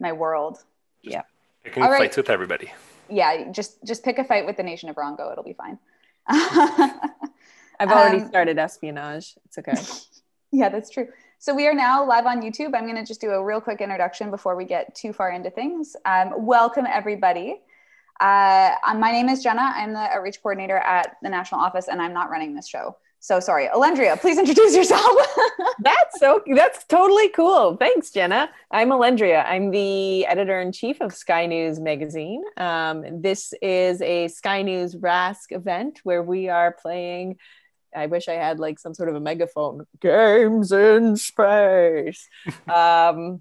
my world. Yeah. Picking All fights right. with everybody. Yeah, just just pick a fight with the nation of Rongo. It'll be fine. I've already um, started espionage. It's okay. yeah, that's true. So we are now live on YouTube. I'm going to just do a real quick introduction before we get too far into things. Um, welcome, everybody. Uh, my name is Jenna. I'm the outreach coordinator at the national office, and I'm not running this show. So sorry, Alendria, please introduce yourself. that's so that's totally cool. Thanks, Jenna. I'm Alendria. I'm the editor in chief of Sky News magazine. Um, this is a Sky News RASC event where we are playing. I wish I had like some sort of a megaphone. Games in space. um,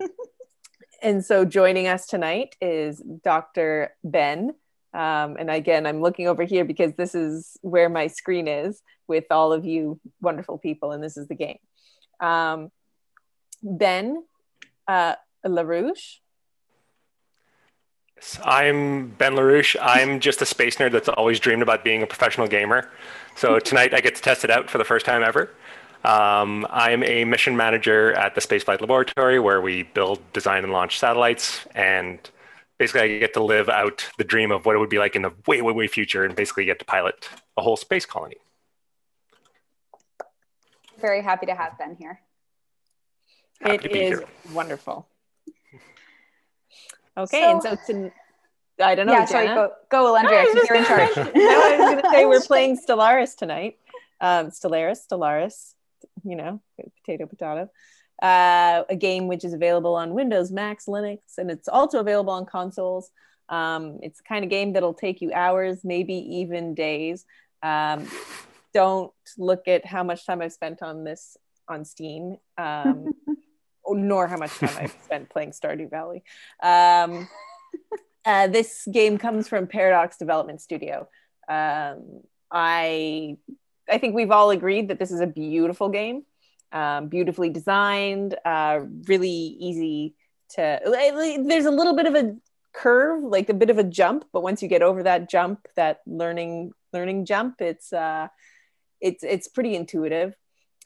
and so joining us tonight is Dr. Ben. Um, and again, I'm looking over here because this is where my screen is with all of you wonderful people, and this is the game. Um, ben uh, LaRouche. I'm Ben LaRouche. I'm just a space nerd that's always dreamed about being a professional gamer. So tonight I get to test it out for the first time ever. Um, I'm a mission manager at the Spaceflight Laboratory where we build, design, and launch satellites. And basically, I get to live out the dream of what it would be like in the way, way, way future and basically get to pilot a whole space colony very happy to have Ben here. Happy it is here. wonderful. Okay, so, and so to, I don't know. Yeah, sorry, go, go Alendria. No, you're in charge. no, I was going to say we're playing Stellaris tonight. Um, Stellaris, Stellaris, you know, potato, potato. Uh, a game which is available on Windows, Macs, Linux, and it's also available on consoles. Um, it's the kind of game that'll take you hours, maybe even days. Um, don't look at how much time I've spent on this on Steam, um, nor how much time I've spent playing Stardew Valley. Um, uh, this game comes from Paradox Development Studio. Um, I I think we've all agreed that this is a beautiful game, um, beautifully designed, uh, really easy to. There's a little bit of a curve, like a bit of a jump, but once you get over that jump, that learning learning jump, it's uh, it's it's pretty intuitive.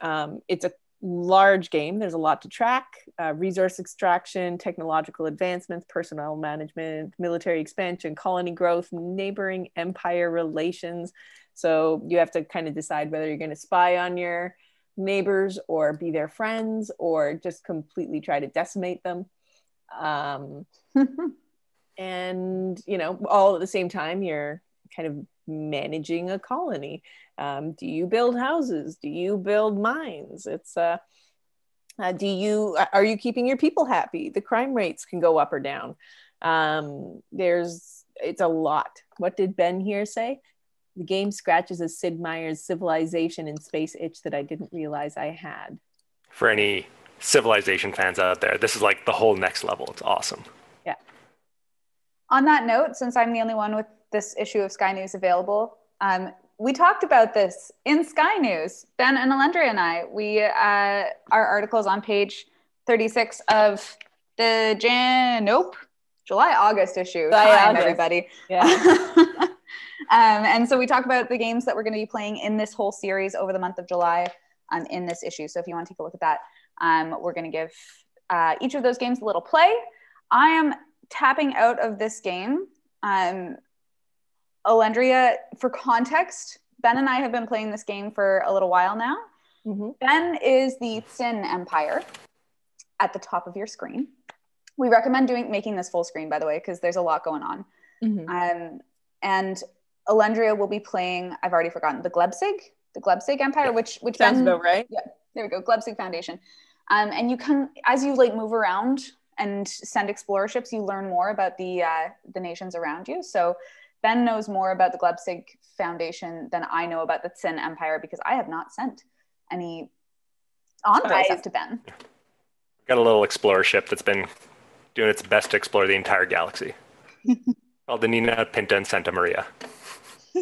Um, it's a large game. There's a lot to track: uh, resource extraction, technological advancements, personnel management, military expansion, colony growth, neighboring empire relations. So you have to kind of decide whether you're going to spy on your neighbors or be their friends or just completely try to decimate them. Um, and you know, all at the same time, you're kind of managing a colony. Um, do you build houses? Do you build mines? It's uh, uh, do you are you keeping your people happy? The crime rates can go up or down. Um, there's it's a lot. What did Ben here say? The game scratches a Sid Meier's civilization and space itch that I didn't realize I had. For any civilization fans out there, this is like the whole next level. It's awesome. Yeah. On that note, since I'm the only one with this issue of Sky News available, um, we talked about this in Sky News. Ben and Alendria and I, we uh, our articles on page 36 of the Jan nope July August issue. July, Time, August. everybody. Yeah. um, and so we talk about the games that we're going to be playing in this whole series over the month of July um, in this issue. So if you want to take a look at that, um, we're going to give uh, each of those games a little play. I am tapping out of this game. Um, Alendria, for context, Ben and I have been playing this game for a little while now. Mm-hmm. Ben is the Tsin Empire at the top of your screen. We recommend doing making this full screen, by the way, because there's a lot going on. Mm-hmm. Um, and Alendria will be playing. I've already forgotten the Glebsig, the Glebsig Empire, which which sounds ben, about right. Yeah, there we go, Glebsig Foundation. Um, and you can, as you like move around and send explorer ships, you learn more about the uh, the nations around you. So Ben knows more about the Glebsig Foundation than I know about the Tsin Empire because I have not sent any envoys right. to Ben. Got a little explorer ship that's been doing its best to explore the entire galaxy. called the Nina Pinta and Santa Maria.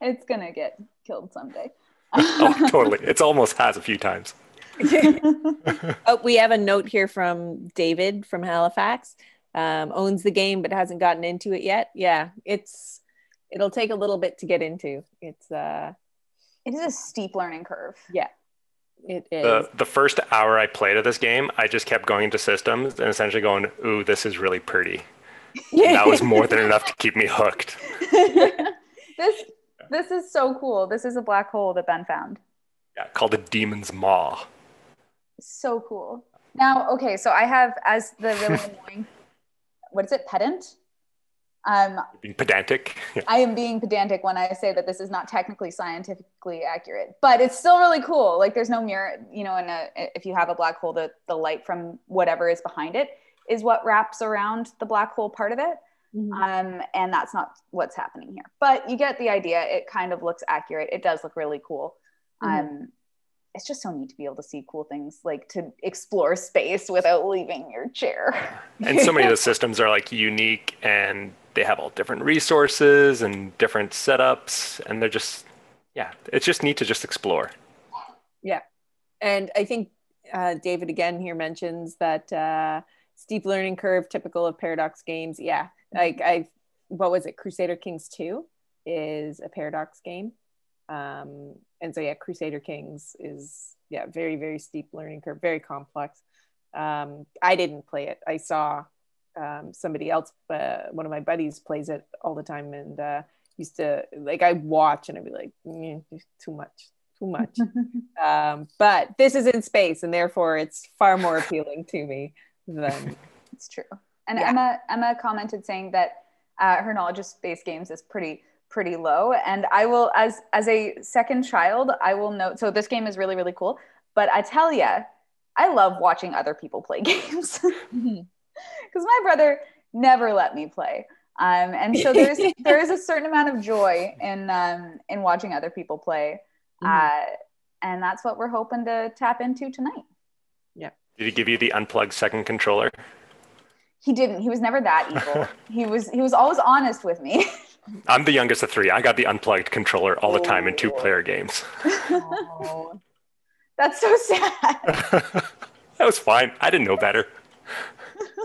it's gonna get killed someday. oh, totally. It's almost has a few times. oh, we have a note here from David from Halifax um, owns the game but hasn't gotten into it yet, yeah, it's it'll take a little bit to get into. It's uh, it is a steep learning curve. Yeah, It is. The the first hour I played of this game, I just kept going into systems and essentially going, "Ooh, this is really pretty." And that was more than enough to keep me hooked. this this is so cool. This is a black hole that Ben found. Yeah, called the Demon's Maw. So cool. Now, okay, so I have as the really annoying, what is it, pedant? Um, Being pedantic. Yeah. I am being pedantic when I say that this is not technically scientifically accurate, but it's still really cool. Like there's no mirror, you know, in a, if you have a black hole, the, the light from whatever is behind it is what wraps around the black hole part of it. Mhm. Um, and that's not what's happening here. But you get the idea. It kind of looks accurate. It does look really cool. Mhm. Um, it's just so neat to be able to see cool things, like to explore space without leaving your chair. And so many of the systems are like unique and they have all different resources and different setups and they're just yeah, it's just neat to just explore. Yeah. And I think uh, David again here mentions that uh, steep learning curve, typical of Paradox games. Yeah, like I, what was it? Crusader Kings Two is a Paradox game, um, and so yeah, Crusader Kings is yeah very very steep learning curve, very complex. Um, I didn't play it. I saw um, somebody else, uh, one of my buddies, plays it all the time, and uh, used to like I watch and I'd be like, "Mm, too much, too much um, but this is in space and therefore it's far more appealing to me than It's true. And Yeah. Emma Emma commented saying that uh, her knowledge of space games is pretty pretty low. And I will, as as a second child, I will note. So this game is really really cool. But I tell you, I love watching other people play games because my brother never let me play. Um, and so there's there is a certain amount of joy in um, in watching other people play. Uh, and that's what we're hoping to tap into tonight. Yeah. Did he give you the unplugged second controller? He didn't. He was never that evil. he was he was always honest with me. I'm the youngest of three. I got the unplugged controller all the time in two player games. Oh. That's so sad. that was fine. I didn't know better.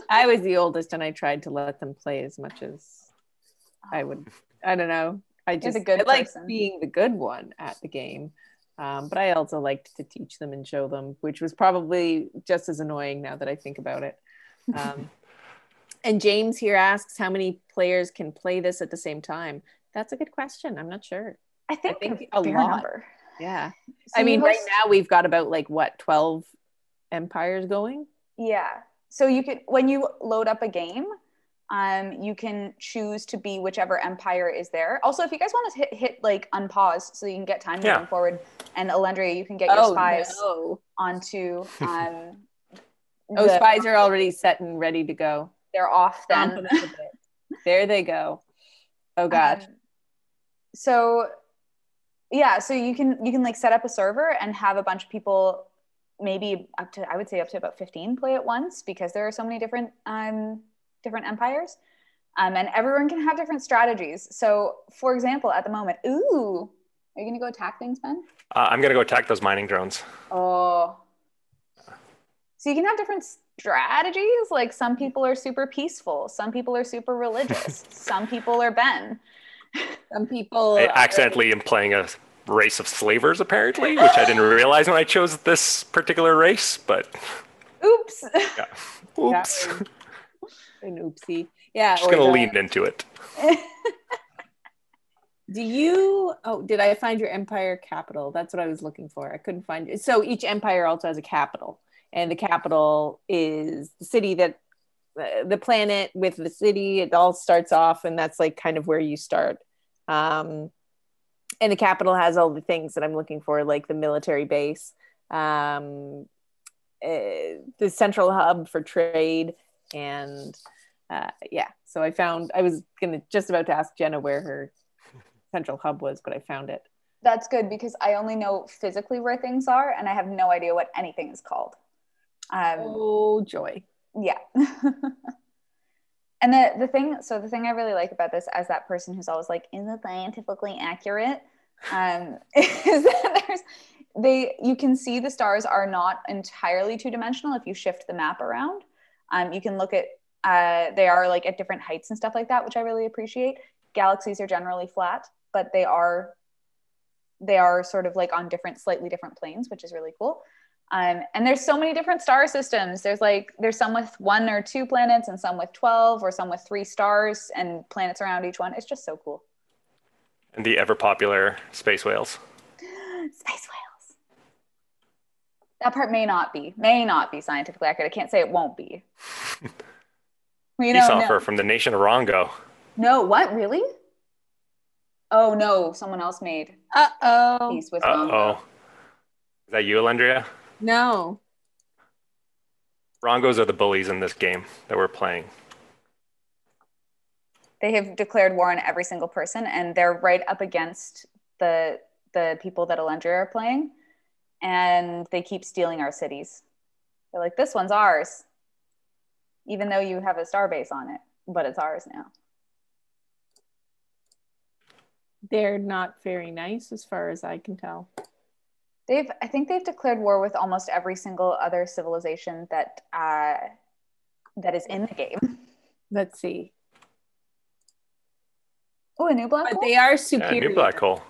I was the oldest and I tried to let them play as much as I would. I don't know. I just the good I liked being the good one at the game. Um, but I also liked to teach them and show them, which was probably just as annoying now that I think about it. Um, and James here asks how many players can play this at the same time. That's a good question. I'm not sure. I think, think a a fair lot. number. Yeah. So I mean, you right now we've got about like what, 12 empires going? Yeah. So you can when you load up a game, um, you can choose to be whichever empire is there. Also, if you guys want to hit, hit like unpause so you can get time Yeah. moving forward, and Alendria, you can get your spies no. onto um, Oh, the- spies are already set and ready to go. They're off then. Stomping at the bit. there they go. Oh gosh. Um, so yeah, so you can you can like set up a server and have a bunch of people, maybe up to I would say up to about fifteen play at once because there are so many different um different empires, um, and everyone can have different strategies. So for example, at the moment, ooh, are you gonna go attack things, Ben? Uh, I'm going to go attack those mining drones. Oh. So you can have different strategies. Like some mm. people are super peaceful, some people are super religious, some people are Ben. Some people I accidentally am playing a race of slavers, apparently, which I didn't realize when I chose this particular race, but Oops. yeah. Oops. That an oopsie. Yeah. Just going to the- lean into it. Do you? Oh, did I find your empire capital? That's what I was looking for. I couldn't find it. So each empire also has a capital, and the capital is the city that uh, the planet with the city. It all starts off, and that's like kind of where you start. Um, and the capital has all the things that I'm looking for, like the military base, um, uh, the central hub for trade, and uh, yeah. So I found I was gonna just about to ask Jenna where her central hub was, but I found it. That's good because I only know physically where things are and I have no idea what anything is called. Um, Oh joy! yeah. and the, the thing, so the thing I really like about this as that person who's always like, is it scientifically accurate? Um, is that there's, they, you can see the stars are not entirely two dimensional if you shift the map around. Um, you can look at, uh, they are like at different heights and stuff like that, which I really appreciate. Galaxies are generally flat, but they are they are sort of like on different, slightly different planes, which is really cool. Um, and there's so many different star systems. There's like there's some with one or two planets, and some with twelve, or some with three stars and planets around each one. It's just so cool. And the ever popular space whales. Space whales. That part may not be, may not be scientifically accurate. I can't say it won't be. We Peace don't offer know. from the nation of Rongo. No, what really? Oh no, someone else made Uh oh. peace with Uh oh. Is that you, Alendria? No. Rongos are the bullies in this game that we're playing. They have declared war on every single person, and they're right up against the the people that Alendria are playing, and they keep stealing our cities. They're like, this one's ours, even though you have a star base on it, but it's ours now. They're not very nice as far as I can tell. They've, I think they've declared war with almost every single other civilization that uh, that is in the game. Let's see. Oh, a new black But hole. they are Yeah, superior. new black hole.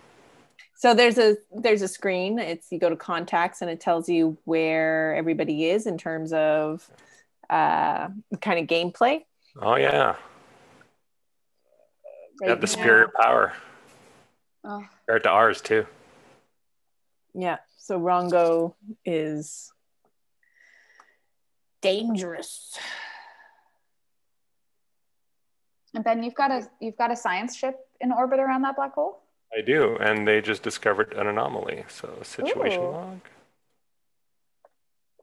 So there's a there's a screen. It's you go to contacts and it tells you where everybody is in terms of uh, kind of gameplay. Oh yeah, they have the now- superior power Oh, compared to ours too. Yeah. So Rongo is dangerous. and Ben, you've got a you've got a science ship in orbit around that black hole. I do, and they just discovered an anomaly. So situation Ooh. log.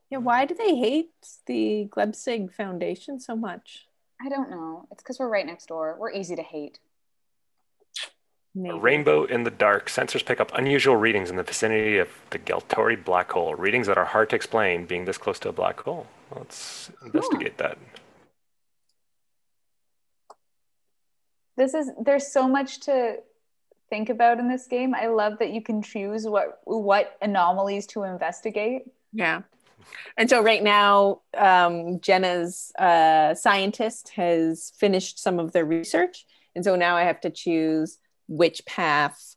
Yeah. Why do they hate the Glebsig Foundation so much? I don't know. It's because we're right next door. We're easy to hate. A rainbow in the dark. Sensors pick up unusual readings in the vicinity of the Geltori black hole. Readings that are hard to explain, being this close to a black hole. Let's investigate that. This is there's so much to think about in this game. I love that you can choose what what anomalies to investigate. Yeah. And so right now, um, Jenna's uh, scientist has finished some of their research. And so now I have to choose which path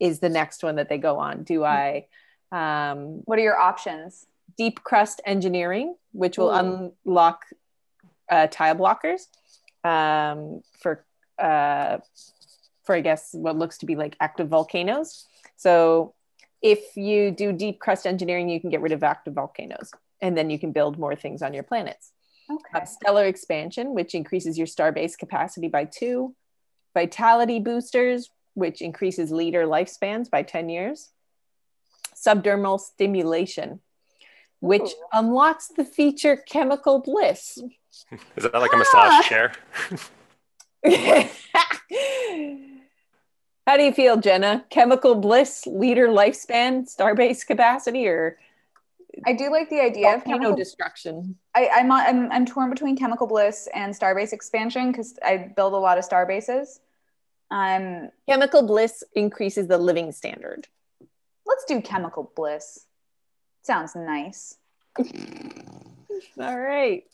is the next one that they go on. Do I um, What are your options? deep crust engineering, which will Ooh. unlock uh, tile blockers um, for uh, for I guess what looks to be like active volcanoes. So if you do deep crust engineering, you can get rid of active volcanoes, and then you can build more things on your planets. Okay. Uh, stellar expansion, which increases your star base capacity by two. Vitality boosters, which increases leader lifespans by 10 years. Subdermal stimulation, which Ooh. unlocks the feature chemical bliss. Is that like a Ah. massage chair? How do you feel, Jenna? Chemical bliss, leader lifespan, starbase capacity, or I do like the idea of volcano chemical, destruction? I, I'm, I'm I'm torn between chemical bliss and starbase expansion because I build a lot of star bases. Um, Chemical bliss increases the living standard. let's do chemical bliss. Sounds nice. All right.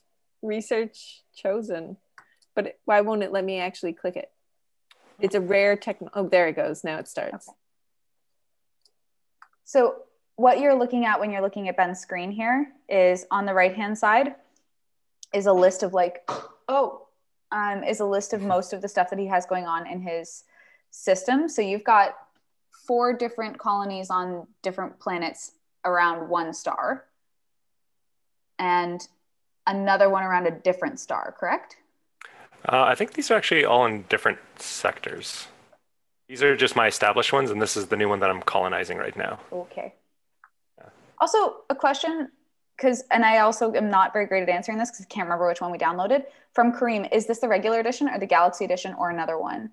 Research chosen. But it- why won't it let me actually click it? It's a rare techno. Oh, there it goes. Now it starts. Okay. So what you're looking at when you're looking at Ben's screen here is on the right hand side is a list of like oh um, is a list of most of the stuff that he has going on in his system. So you've got four different colonies on different planets around one star and another one around a different star, correct? Uh, I think these are actually all in different sectors. These are just my established ones, and this is the new one that I'm colonizing right now. Okay. Also, a question, because, and I also am not very great at answering this because I can't remember which one we downloaded from Kareem. Is this the regular edition or the Galaxy edition or another one?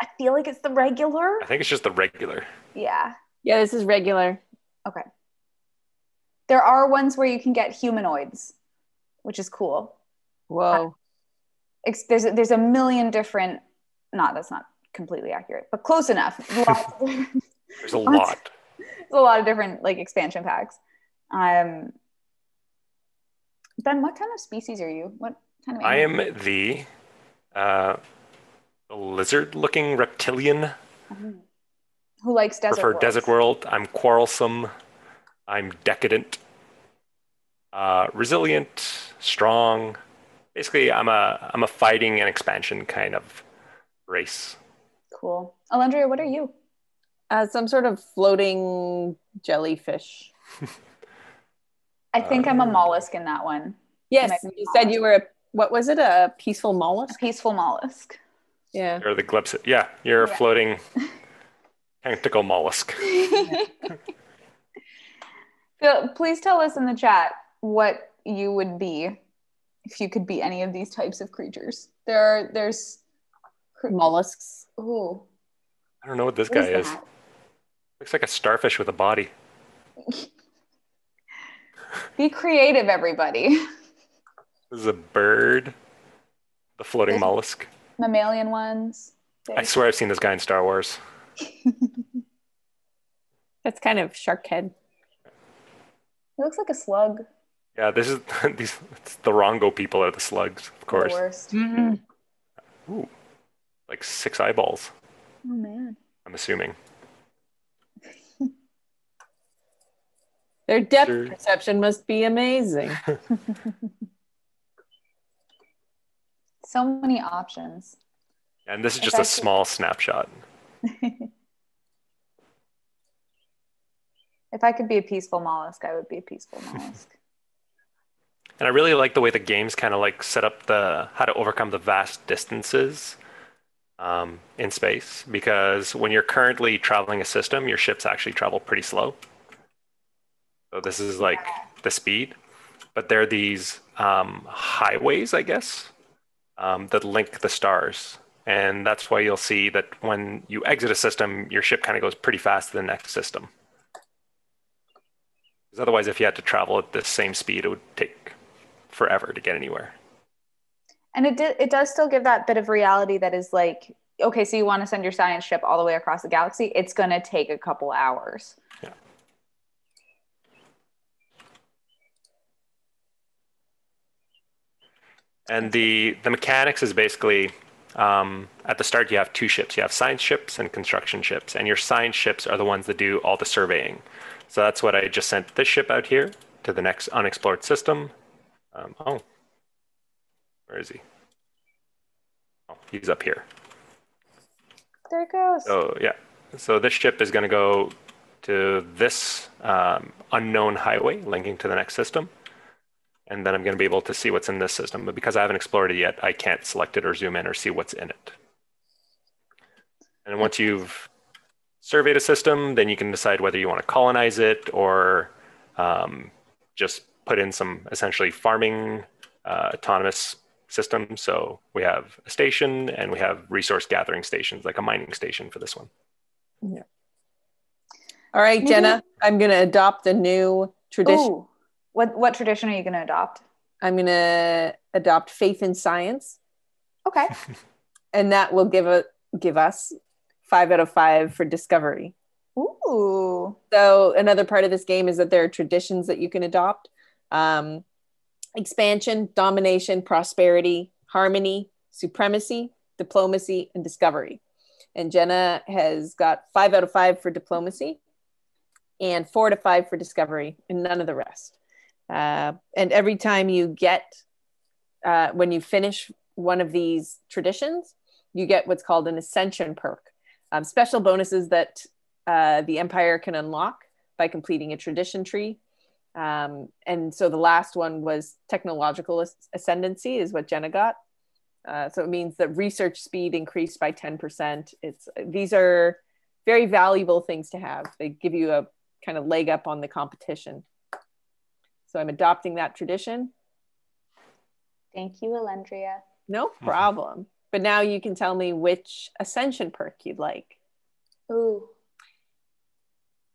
I feel like it's the regular. I think it's just the regular. Yeah. Yeah, this is regular. Okay. There are ones where you can get humanoids, which is cool. Whoa. Uh, ex- There's a, there's a million different. Not that's not completely accurate, but close enough. Lots of different- There's a lot. There's a lot of different like expansion packs. Um, ben, what kind of species are you? What kind of? I am the uh, lizard-looking reptilian. Oh. Who likes desert prefer worlds? desert world. I'm quarrelsome. I'm decadent. Uh, resilient, strong. Basically, I'm a I'm a fighting and expansion kind of race. Cool. Alendria, what are you? Uh, some sort of floating jellyfish. I think I'm a Uh, mollusk in that one. Yes, you said you were a what was it? A peaceful A mollusk? peaceful mollusk. Yeah. You're the glimpse. Yeah, you're a floating tentacle mollusk. Phil, please tell us in the chat what you would be if you could be any of these types of creatures. There are there's Mollusks. ooh. I don't know what this what guy is. that? Looks like a starfish with a body. Be creative, everybody. This is a bird. The floating There's- mollusk. Mammalian ones. I swear I've seen this guy in Star Wars. That's kind of shark head. It looks like a slug. Yeah, this is these it's the Rongo people are the slugs, of The course. worst. Mm-hmm. Ooh, like six eyeballs. Oh man. I'm assuming. Their depth Sure. perception must be amazing. So many options. And this is just a small snapshot. If I could be a peaceful mollusk, I would be a peaceful mollusk. And I really like the way the games kind of like set up the how to overcome the vast distances um, in space because when you're currently traveling a system, your ships actually travel pretty slow. So this is like the speed, but there are these um, highways, I guess, um, that link the stars, and that's why you'll see that when you exit a system, your ship kind of goes pretty fast to the next system. Because otherwise, if you had to travel at the same speed, it would take forever to get anywhere. And it did, it does still give that bit of reality that is like, okay, so you want to send your science ship all the way across the galaxy, it's going to take a couple hours. And the the mechanics is basically um, at the start you have two ships. You have science ships and construction ships, and your science ships are the ones that do all the surveying. So that's what I just sent this ship out here to the next unexplored system. Um, oh, where is he? Oh, he's up here. There it goes. So yeah, so this ship is going to go to this um, unknown highway linking to the next system, and then I'm going to be able to see what's in this system. But because I haven't explored it yet, I can't select it or zoom in or see what's in it. And once you've surveyed a system, then you can decide whether you want to colonize it or um, just put in some essentially farming uh, autonomous systems. So we have a station and we have resource gathering stations, like a mining station for this one. Yeah. All right, Jenna, I'm going to adopt the new tradition. Ooh. What, what tradition are you going to adopt? I'm going to adopt faith in science, Okay. and that will give a give us five out of five for discovery. Ooh. So another part of this game is that there are traditions that you can adopt: um, expansion, domination, prosperity, harmony, supremacy, diplomacy, and discovery. And Jenna has got five out of five for diplomacy, and four to five for discovery, and none of the rest. Uh, and every time you get, uh, when you finish one of these traditions, you get what's called an ascension perk, um, special bonuses that uh, the empire can unlock by completing a tradition tree. Um, and so the last one was technological as- ascendancy, is what Jenna got. Uh, so it means that research speed increased by 10%. It's these are very valuable things to have. They give you a kind of leg up on the competition. So I'm adopting that tradition. Thank you, Alendria. No problem. But now you can tell me which ascension perk you'd like. Ooh.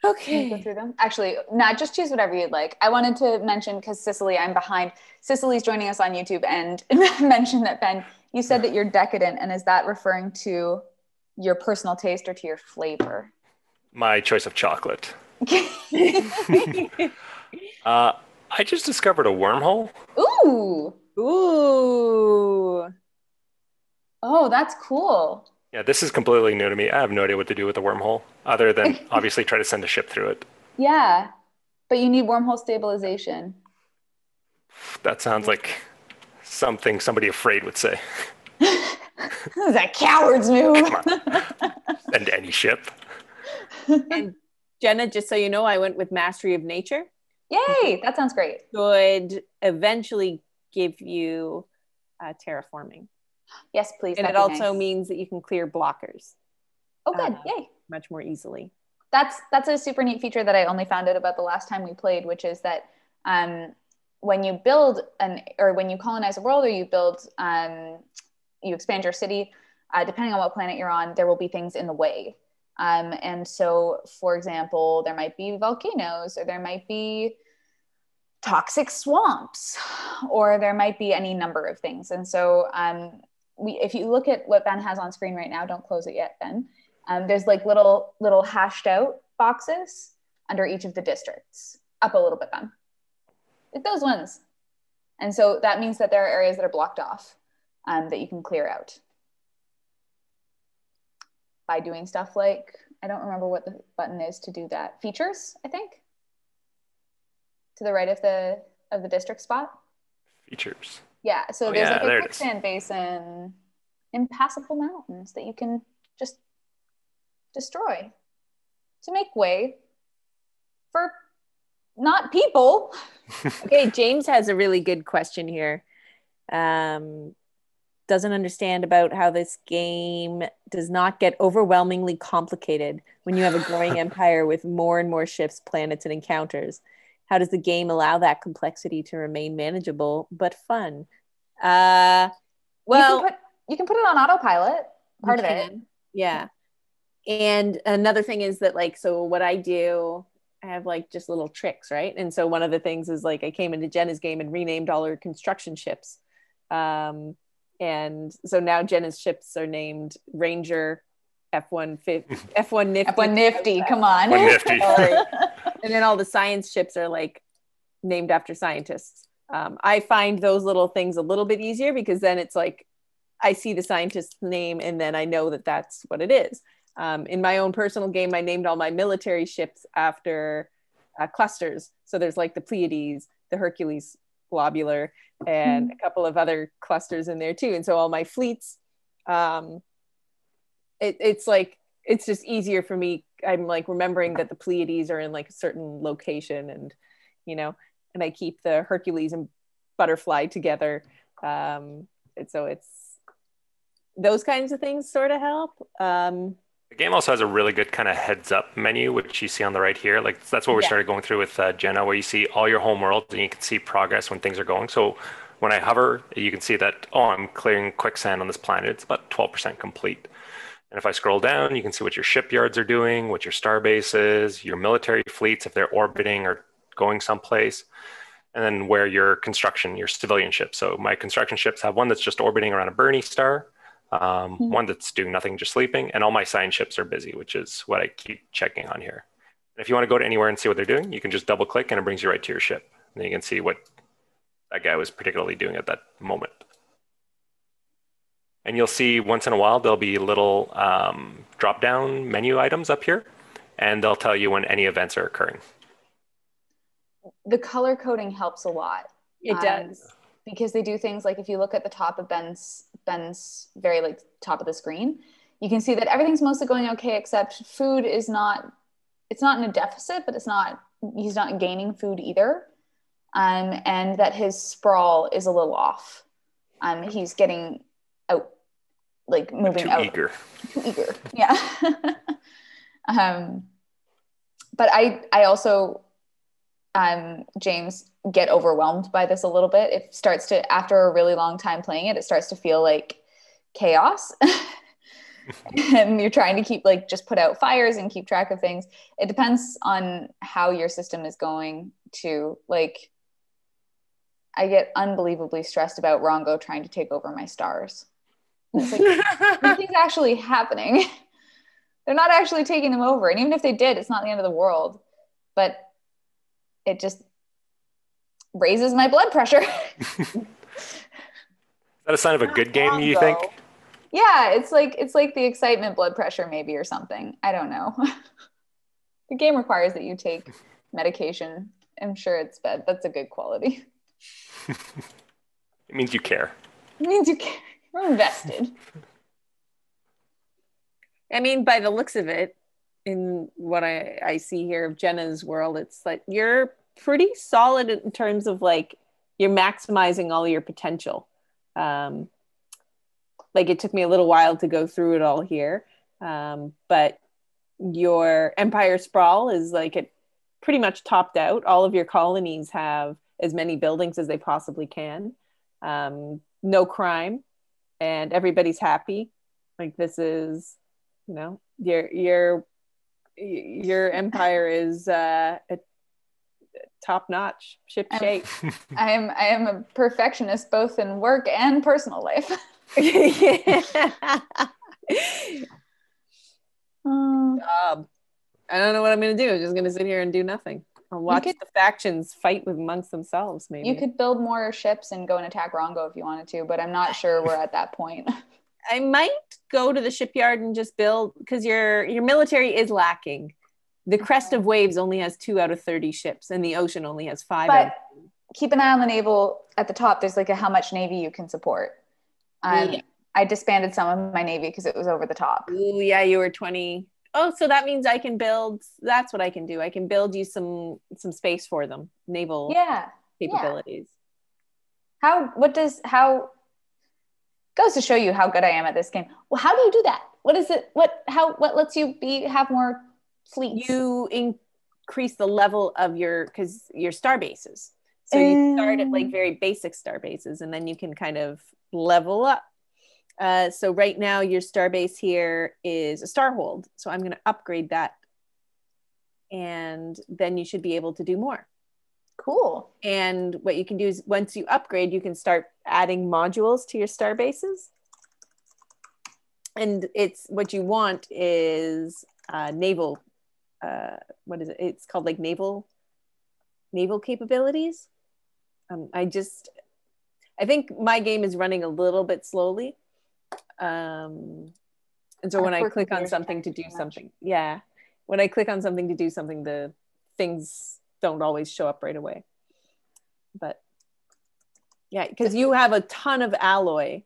Can you go Okay. through them? Actually, not just choose whatever you'd like. I wanted to mention because Cicely, I'm behind. Cicely's joining us on YouTube and mentioned that Ben, you said that you're decadent, and is that referring to your personal taste or to your flavor? My choice of chocolate. Uh, I just discovered a wormhole. Ooh. Ooh. Oh, that's cool. Yeah, this is completely new to me. I have no idea what to do with the wormhole, other than obviously try to send a ship through it. Yeah, but you need wormhole stabilization. That sounds like something somebody afraid would say. This is a coward's move. Send any ship. And Jenna, just so you know, I went with Mastery of Nature. Yay, that sounds great. Would eventually give you uh, terraforming, Yes, please. and it also nice. means that you can clear blockers Oh, good. uh, Yay. much more easily. that's that's a super neat feature that I only found out about the last time we played, which is that um, when you build an or when you colonize a world or you build um, you expand your city, uh, depending on what planet you're on, there will be things in the way. Um, and so, for example, there might be volcanoes, or there might be toxic swamps, or there might be any number of things. And so, um, we, if you look at what Ben has on screen right now, don't close it yet, Ben. Um, there's like little little hashed out boxes under each of the districts. Up a little bit, Ben. Like those ones. And so that means that there are areas that are blocked off um, that you can clear out by doing stuff like I don't remember what the button is to do that. Features, I think, to the right of the of the district spot. Features. Yeah, so Oh, there's yeah, like a it is. quicksand basin, impassable mountains that you can just destroy to make way for not people. Okay, James has a really good question here. Um, doesn't understand about how this game does not get overwhelmingly complicated when you have a growing empire with more and more ships, planets, and encounters. How does the game allow that complexity to remain manageable but fun? Uh, well, you can put you can put it on autopilot. Part You of it. Yeah. And another thing is that like so what I do, I have like just little tricks, right? And so one of the things is like I came into Jenna's game and renamed all her construction ships. Um and so now Jenna's ships are named Ranger F1 F1 Nifty. F1 nifty, come on. One nifty. And then all the science ships are like named after scientists. Um, I find those little things a little bit easier because then it's like I see the scientist's name and then I know that that's what it is. Um, in my own personal game, I named all my military ships after uh, clusters. So there's like the Pleiades, the Hercules globular, and a couple of other clusters in there too. And so all my fleets, um, it, it's like it's just easier for me. I'm like remembering that the Pleiades are in like a certain location, and you know, and I keep the Hercules and butterfly together. Um, and so it's those kinds of things sort of help. Um, The game also has a really good kind of heads up menu, which you see on the right here. Like that's what we Yeah. started going through with uh, Jenna, where you see all your home worlds and you can see progress when things are going. So when I hover, you can see that, oh, I'm clearing quicksand on this planet. It's about 12% complete. And if I scroll down, you can see what your shipyards are doing, what your star base is, your military fleets, if they're orbiting or going someplace, and then where your construction, your civilian ships. So my construction ships have one that's just orbiting around a binary star, um, Mhm. one that's doing nothing, just sleeping, and all my science ships are busy, which is what I keep checking on here. And if you want to go to anywhere and see what they're doing, you can just double click and it brings you right to your ship. And then you can see what that guy was particularly doing at that moment. And you'll see once in a while there'll be little um, drop down menu items up here, and they'll tell you when any events are occurring. the color coding helps a lot. it Um, does. Because they do things like if you look at the top of Ben's Ben's very like top of the screen, you can see that everything's mostly going okay except food is not it's not in a deficit, but it's not he's not gaining food either. Um, and that his sprawl is a little off. Um, he's getting out like moving Too out eager. too eager. Yeah. um, but I I also um, James get overwhelmed by this a little bit. It starts to after a really long time playing it, it starts to feel like chaos. and you're trying to keep like just put out fires and keep track of things. It depends on how your system is going to like I get unbelievably stressed about Rongo trying to take over my stars. It's like nothing's actually happening. They're not actually taking them over. And even if they did, it's not the end of the world. But it just raises my blood pressure. Is that a sign of a good game, you think? yeah, it's like it's like the excitement blood pressure maybe or something. I don't know. the game requires that you take medication. I'm sure it's bad. That's a good quality. It means you care. It means you care. You're invested. I mean, by the looks of it, in what I, I see here of Jenna's world, it's like you're pretty solid in terms of like you're maximizing all your potential. Um, like it took me a little while to go through it all here, um, but your Empire Sprawl is like it pretty much topped out. All of your colonies have as many buildings as they possibly can. Um, no crime, and everybody's happy. Like this is, you know, your your your empire is uh, top notch, ship shape. I am I am a perfectionist both in work and personal life. Uh, job. I don't know what I'm going to do. I'm just going to sit here and do nothing. I'll watch could, the factions fight with amongst themselves. Maybe you could build more ships and go and attack Rongo if you wanted to, but I'm not sure we're at that point. I might go to the shipyard and just build because your your military is lacking. The Crest of Waves only has two out of thirty ships, and the Ocean only has five. But keep an eye on the naval at the top. There's like a how much navy you can support. Um, yeah. I disbanded some of my navy because it was over the top. Ooh, yeah, you were twenty. Oh, so that means I can build. That's what I can do. I can build you some some space for them, naval yeah capabilities. Yeah. How? What does how? Goes to show you how good I am at this game. Well, how do you do that? What is it? What? How? What lets you be have more fleets? You increase the level of your because your star bases. So you start at like um. very basic star bases, and then you can kind of level up uh, so right now your star base here is a star hold. So I'm going to upgrade that. And then you should be able to do more. Cool. And what you can do is once you upgrade, you can start adding modules to your star bases. And it's what you want is uh, naval, uh, what is it? It's called like naval, naval capabilities. Um, I just, I think my game is running a little bit slowly um, and so when I click on something to do something, yeah, when I click on something to do something, the things don't always show up right away. But yeah, because you have a ton of alloy,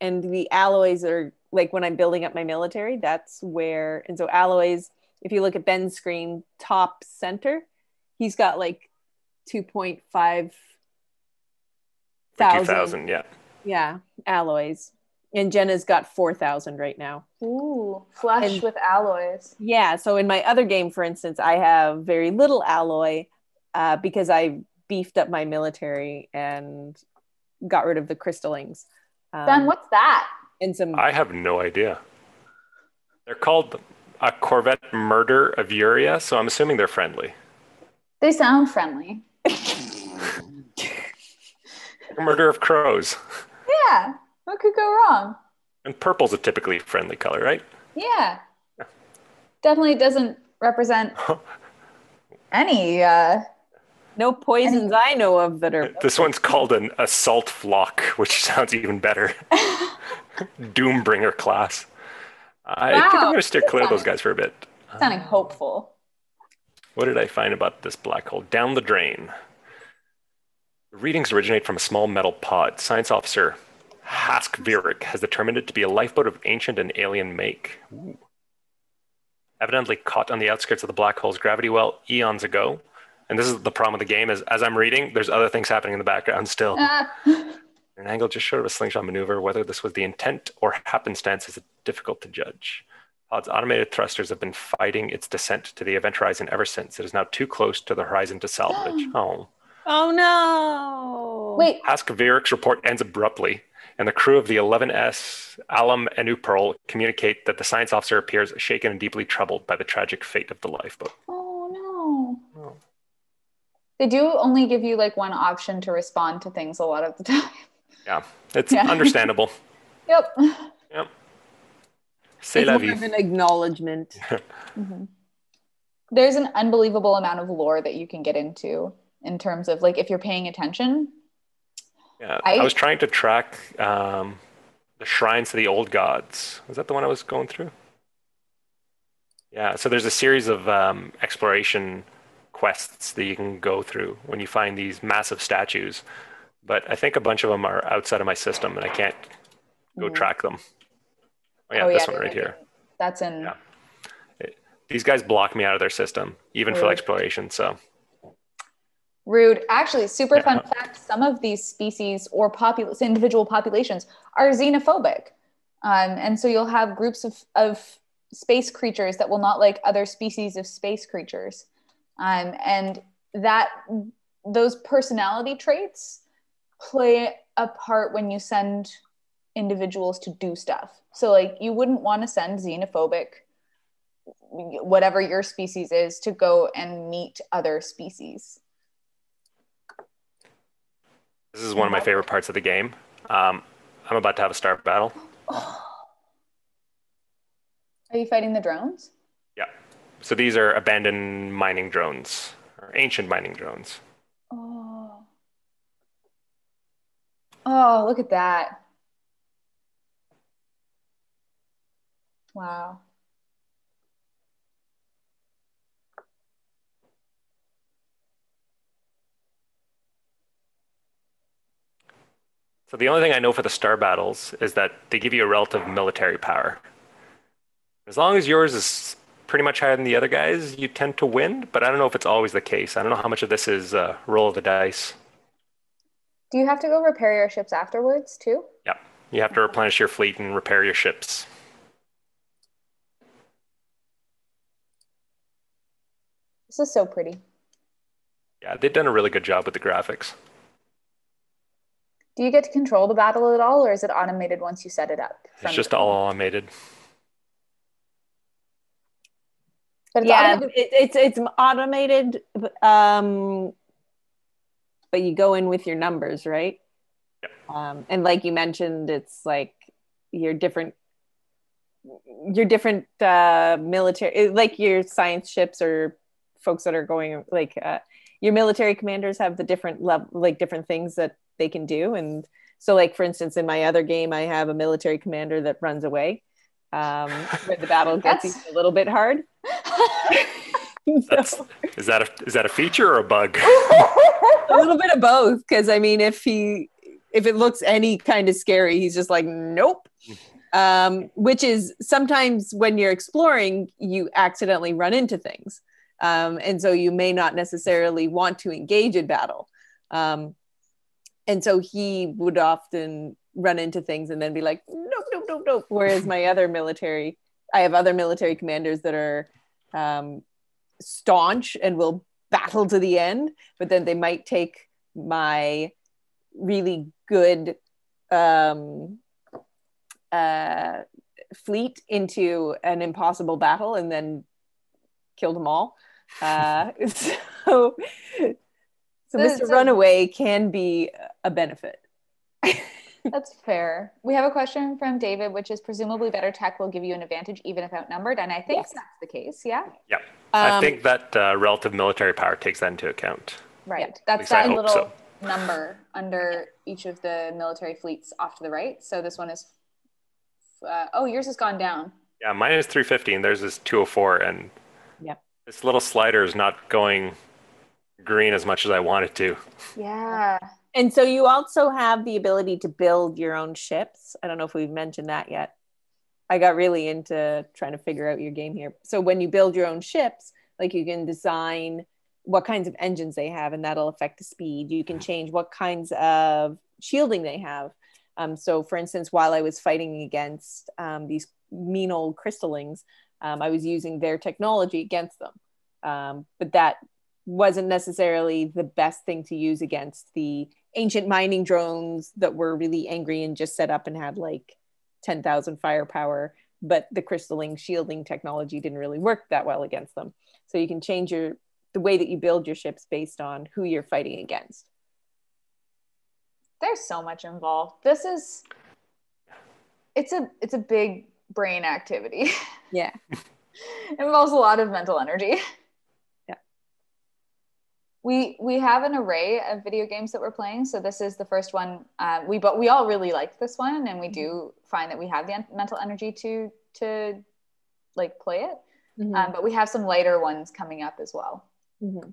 and the alloys are like when I'm building up my military, that's where, and so alloys, if you look at Ben's screen, top center, he's got like 2.5 thousand. yeah. Yeah, alloys and Jenna's got 4,000 right now. Ooh, flush and, with alloys. Yeah. So in my other game, for instance, I have very little alloy uh, because I beefed up my military and got rid of the crystallings. Um, ben, what's that? And some. I have no idea. They're called a Corvette Murder of Uria, so I'm assuming they're friendly. They sound friendly. murder of crows. Yeah. What could go wrong? And purple's a typically friendly color, right? Yeah. Definitely doesn't represent any uh no poisons any... I know of that are This one's called an assault flock, which sounds even better. Doombringer class. I wow. think I'm gonna steer clear of those guys for a bit. Sounding hopeful. What did I find about this black hole? Down the drain. The readings originate from a small metal pod. Science officer Hask Virik has determined it to be a lifeboat of ancient and alien make. Ooh. Evidently caught on the outskirts of the black hole's gravity well eons ago. And this is the problem of the game is as I'm reading, there's other things happening in the background still. Ah. An angle just short of a slingshot maneuver. Whether this was the intent or happenstance is difficult to judge. Pod's automated thrusters have been fighting its descent to the event horizon ever since. It is now too close to the horizon to salvage. oh. Oh no. Wait. Hask Virik's report ends abruptly and the crew of the 11S Alum and Upearl communicate that the science officer appears shaken and deeply troubled by the tragic fate of the lifeboat. Oh no. Oh. They do only give you like one option to respond to things a lot of the time. Yeah, it's yeah. understandable. yep. Yep. Say la vie. an acknowledgement. mm-hmm. There's an unbelievable amount of lore that you can get into in terms of like if you're paying attention yeah, I, I was trying to track um, the shrines to the old gods. Was that the one I was going through? Yeah. So there's a series of um, exploration quests that you can go through when you find these massive statues. But I think a bunch of them are outside of my system, and I can't go Mhm. track them. Oh yeah, Oh, this yeah, one right here. That's in. Yeah. These guys block me out of their system, even for exploration. So Rude. Actually, super Yeah. fun fact some of these species or popul- individual populations are xenophobic. Um, and so you'll have groups of, of space creatures that will not like other species of space creatures. Um, and that those personality traits play a part when you send individuals to do stuff. So, like, you wouldn't want to send xenophobic, whatever your species is, to go and meet other species. this is one of my favorite parts of the game. Um, I'm about to have a star battle. Are you fighting the drones? Yeah. So these are abandoned mining drones or ancient mining drones. Oh, look at that. Wow. So the only thing I know for the star battles is that they give you a relative military power. As long as yours is pretty much higher than the other guys, you tend to win. But I don't know if it's always the case. I don't know how much of this is uh, roll of the dice. Do you have to go repair your ships afterwards too? Yeah, you have to replenish your fleet and repair your ships. This is so pretty. Yeah, they've done a really good job with the graphics. Do you get to control the battle at all, or is it automated once you set it up? It's just all automated. But it's yeah, automated- it, it's it's automated, um, but you go in with your numbers, right? Yep. Um, and like you mentioned, it's like your different your different uh, military, like your science ships or folks that are going like uh, your military commanders have the different level, like different things that they can do, and so like for instance, in my other game, I have a military commander that runs away. Um, where the battle gets a little bit hard. That's, is that a is that a feature or a bug? a little bit of both because i mean if he if it looks any kind of scary he's just like nope. Um, which is sometimes when you're exploring you accidentally run into things. Um, and so you may not necessarily want to engage in battle. Um, and so he would often run into things and then be like nope nope nope nope. Whereas my other military i have other military commanders that are um, staunch and will battle to the end but then they might take my really good um, uh, fleet into an impossible battle and then kill them all. Uh, so, so This Mr. is Runaway can be a benefit. That's fair. We have a question from David, which is presumably better tech will give you an advantage even if outnumbered. And I think Yes. that's the case. Yeah. Yeah, I Um, think that uh, relative military power takes that into account. Right. That's that little so. number under each of the military fleets off to the right. So this one is, uh, oh, yours has gone down. Yeah, mine is 350 and theirs is 204, and Yep. this little slider is not going green as much as I want it to. Yeah. And so you also have the ability to build your own ships. I don't know if we've mentioned that yet. I got really into trying to figure out your game here. So when you build your own ships, like you can design what kinds of engines they have, and that'll affect the speed. You can change what kinds of shielding they have. Um, so, for instance, while I was fighting against um, these mean old crystallings, um, I was using their technology against them. Um, but that wasn't necessarily the best thing to use against the ancient mining drones that were really angry and just set up and had like 10,000 firepower. But the crystalline shielding technology didn't really work that well against them. So you can change your the way that you build your ships based on who you're fighting against. There's so much involved. This is, it's a, it's a big brain activity. Yeah. it involves a lot of mental energy. Yeah. we we have an array of video games that we're playing. So this is the first one. Uh, we but we all really like this one, and we do find that we have the en- mental energy to to like play it. Mhm. Um, but we have some lighter ones coming up as well. Mhm.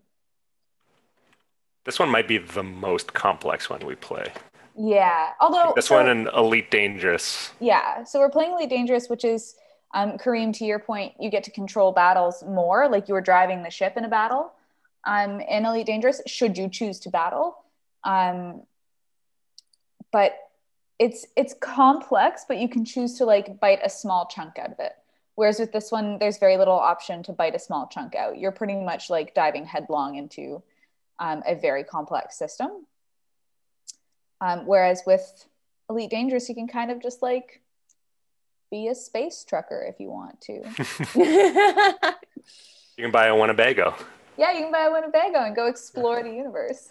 This one might be the most complex one we play. Yeah. Although This so- one and Elite Dangerous. Yeah. So we're playing Elite Dangerous, which is, um, Kareem, to your point, you get to control battles more, like you were driving the ship in a battle. Um, in Elite Dangerous, should you choose to battle. Um, but it's it's complex, but you can choose to like bite a small chunk out of it. Whereas with this one, there's very little option to bite a small chunk out. You're pretty much like diving headlong into um, a very complex system. Um, whereas with Elite Dangerous, you can kind of just like be a space trucker if you want to. You can buy a Winnebago. Yeah, you can buy a Winnebago and go explore the universe.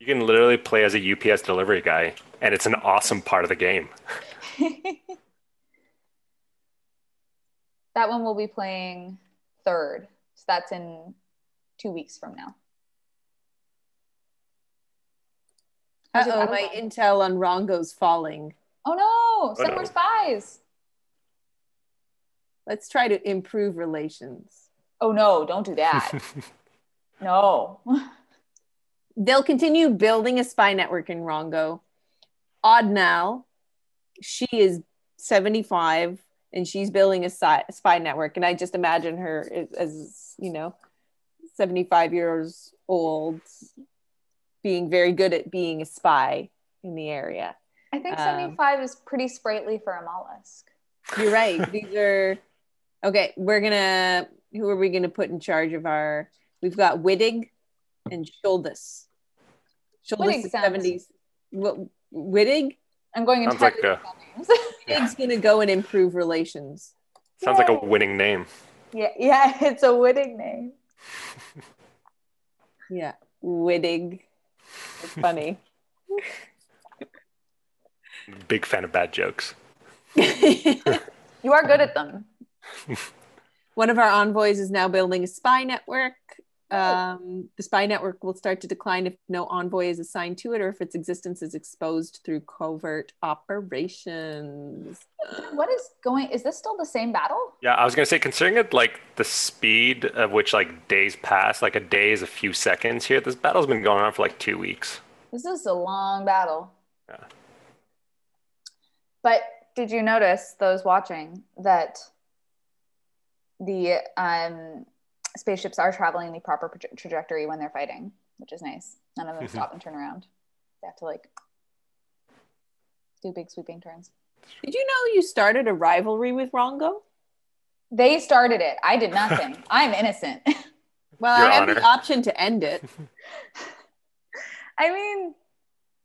You can literally play as a UPS delivery guy, and it's an awesome part of the game. that one will be playing third. So that's in two weeks from now. How's your Uh-oh, my going? intel on Rongo's falling. Oh no, send no. more spies. Let's try to improve relations. Oh no, don't do that. no. They'll continue building a spy network in Rongo. Oddnal, she is 75 and she's building a spy network. And I just imagine her as, as, you know, 75 years old, being very good at being a spy in the area. I think Um, 75 is pretty sprightly for a mollusk. You're right. These are okay. We're gonna. Who are we gonna put in charge of our? We've got Wittig and Schuldus. Schuldus Wittig is sounds- seventies. What Wittig? I'm going Sounds entirely like a- names. Wittig's gonna go and improve relations. Sounds like a winning name. yeah, yeah, it's a Wittig name. Yeah, Wittig. It's funny. Big fan of bad jokes. You are good at them. One of our envoys is now building a spy network. Um, the spy network will start to decline if no envoy is assigned to it or if its existence is exposed through covert operations. What is going? Is this still the same battle? Yeah, I was gonna say, considering it like the speed of which like days pass, like a day is a few seconds here. This battle's been going on for like two weeks. This is a long battle. Yeah. But did you notice those watching that the um, spaceships are traveling the proper proje- trajectory when they're fighting, which is nice. None of them stop and turn around. They have to like do big sweeping turns. Did you know you started a rivalry with Rongo? They started it. I did nothing. I'm innocent. Well, Your I have Honor. the option to end it. I mean,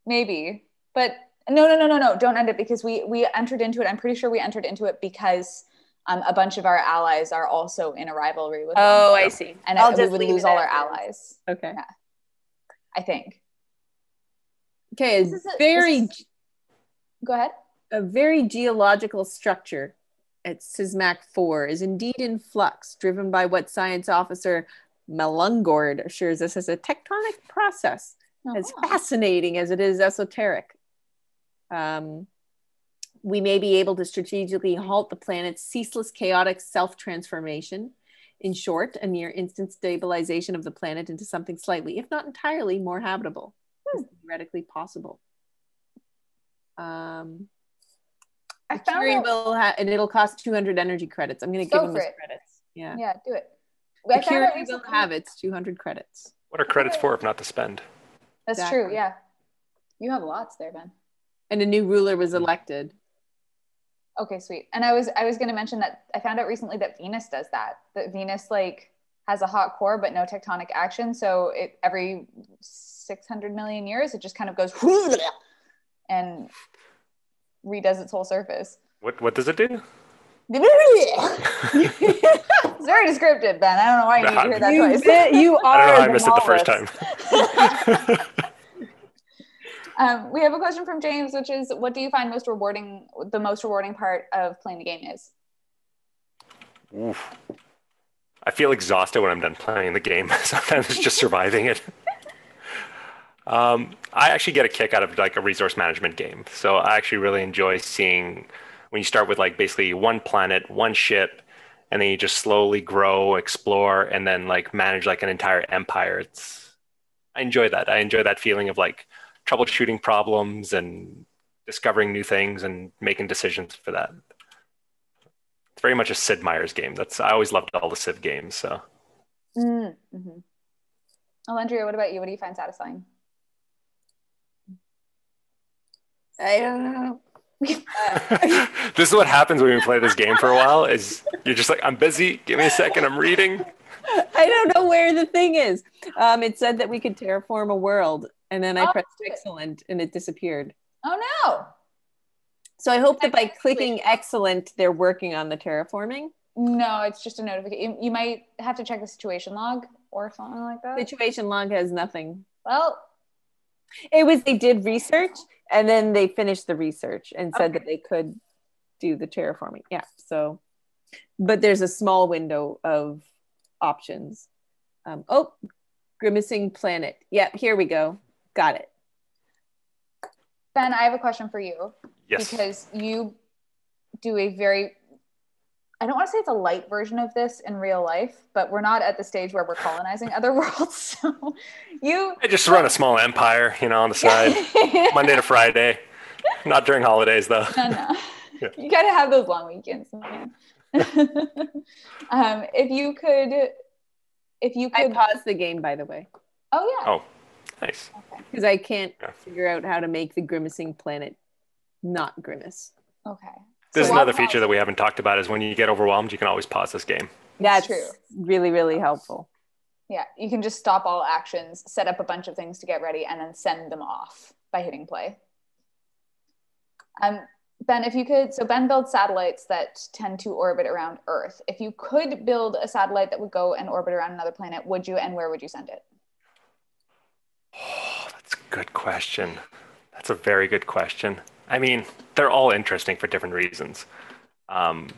maybe, but no, no, no, no, no. Don't end it because we we entered into it. I'm pretty sure we entered into it because um, a bunch of our allies are also in a rivalry with. Oh, Longbow. I see. and I'll we would lose all our allies. Okay. Yeah. I think. Okay, This is a- very this Go ahead. a very geological structure at Sismac 4 is indeed in flux, driven by what science officer Melungord assures us is a tectonic process, as Oh. fascinating as it is esoteric. Um, we may be able to strategically halt the planet's ceaseless chaotic self transformation. In short, a near instant stabilization of the planet into something slightly, if not entirely, more habitable is theoretically possible. Um, I found it. will ha- and it'll cost 200 energy credits. I'm going to give them for those it. credits. Yeah. Yeah, do it. The I found Curie will recently- have its 200 credits. What are credits for if not to spend? That's Exactly. true. Yeah, you have lots there, Ben. And a new ruler was elected. Okay, sweet. And I was I was going to mention that I found out recently that Venus does that. That Venus like has a hot core but no tectonic action. So it every 600 million years it just kind of goes and redoes its whole surface. What what does it do? it's very descriptive, Ben. I don't know why you need to hear that you, twice. you I don't know how I missed it the first time. Um, we have a question from James, which is, what do you find most rewarding? The most rewarding part of playing the game is. Oof. I feel exhausted when I'm done playing the game. Sometimes it's just surviving it. Um, I actually get a kick out of like a resource management game. So I actually really enjoy seeing when you start with like basically one planet, one ship, and then you just slowly grow, explore, and then like manage like an entire empire. It's I enjoy that. I enjoy that feeling of like troubleshooting problems and discovering new things and making decisions for that. It's very much a Sid Meier's game. That's I always loved all the Civ games. So. Mm-hmm. Alendria, what about you? What do you find satisfying? I don't know. this is what happens when we play this game for a while is you're just like i'm busy give me a second i'm reading i don't know where the thing is um, it said that we could terraform a world and then i oh, pressed excellent and it disappeared oh no so i hope that by clicking excellent they're working on the terraforming no it's just a notification you might have to check the situation log or something like that situation log has nothing well it was they did research and then they finished the research and said okay. that they could do the terraforming. Yeah. So, but there's a small window of options. Um, oh, grimacing planet. Yep. Here we go. Got it. Ben, I have a question for you. Yes. Because you do a very I don't want to say it's a light version of this in real life, but we're not at the stage where we're colonizing other worlds. So you I just run a small empire, you know, on the side, Monday to Friday. Not during holidays though. No, no. Yeah. You gotta have those long weekends, man. um, if you could if you could I pause the game by the way. Oh yeah. Oh, nice. Because. I can't yeah. figure out how to make the grimacing planet not grimace. Okay. This so is another feature that we haven't talked about is when you get overwhelmed, you can always pause this game. That's true. Really, really helpful. Yeah, you can just stop all actions, set up a bunch of things to get ready, and then send them off by hitting play. Um, Ben, if you could, so Ben builds satellites that tend to orbit around Earth. If you could build a satellite that would go and orbit around another planet, would you, and where would you send it? Oh, that's a good question. That's a very good question. I mean, they're all interesting for different reasons. Um,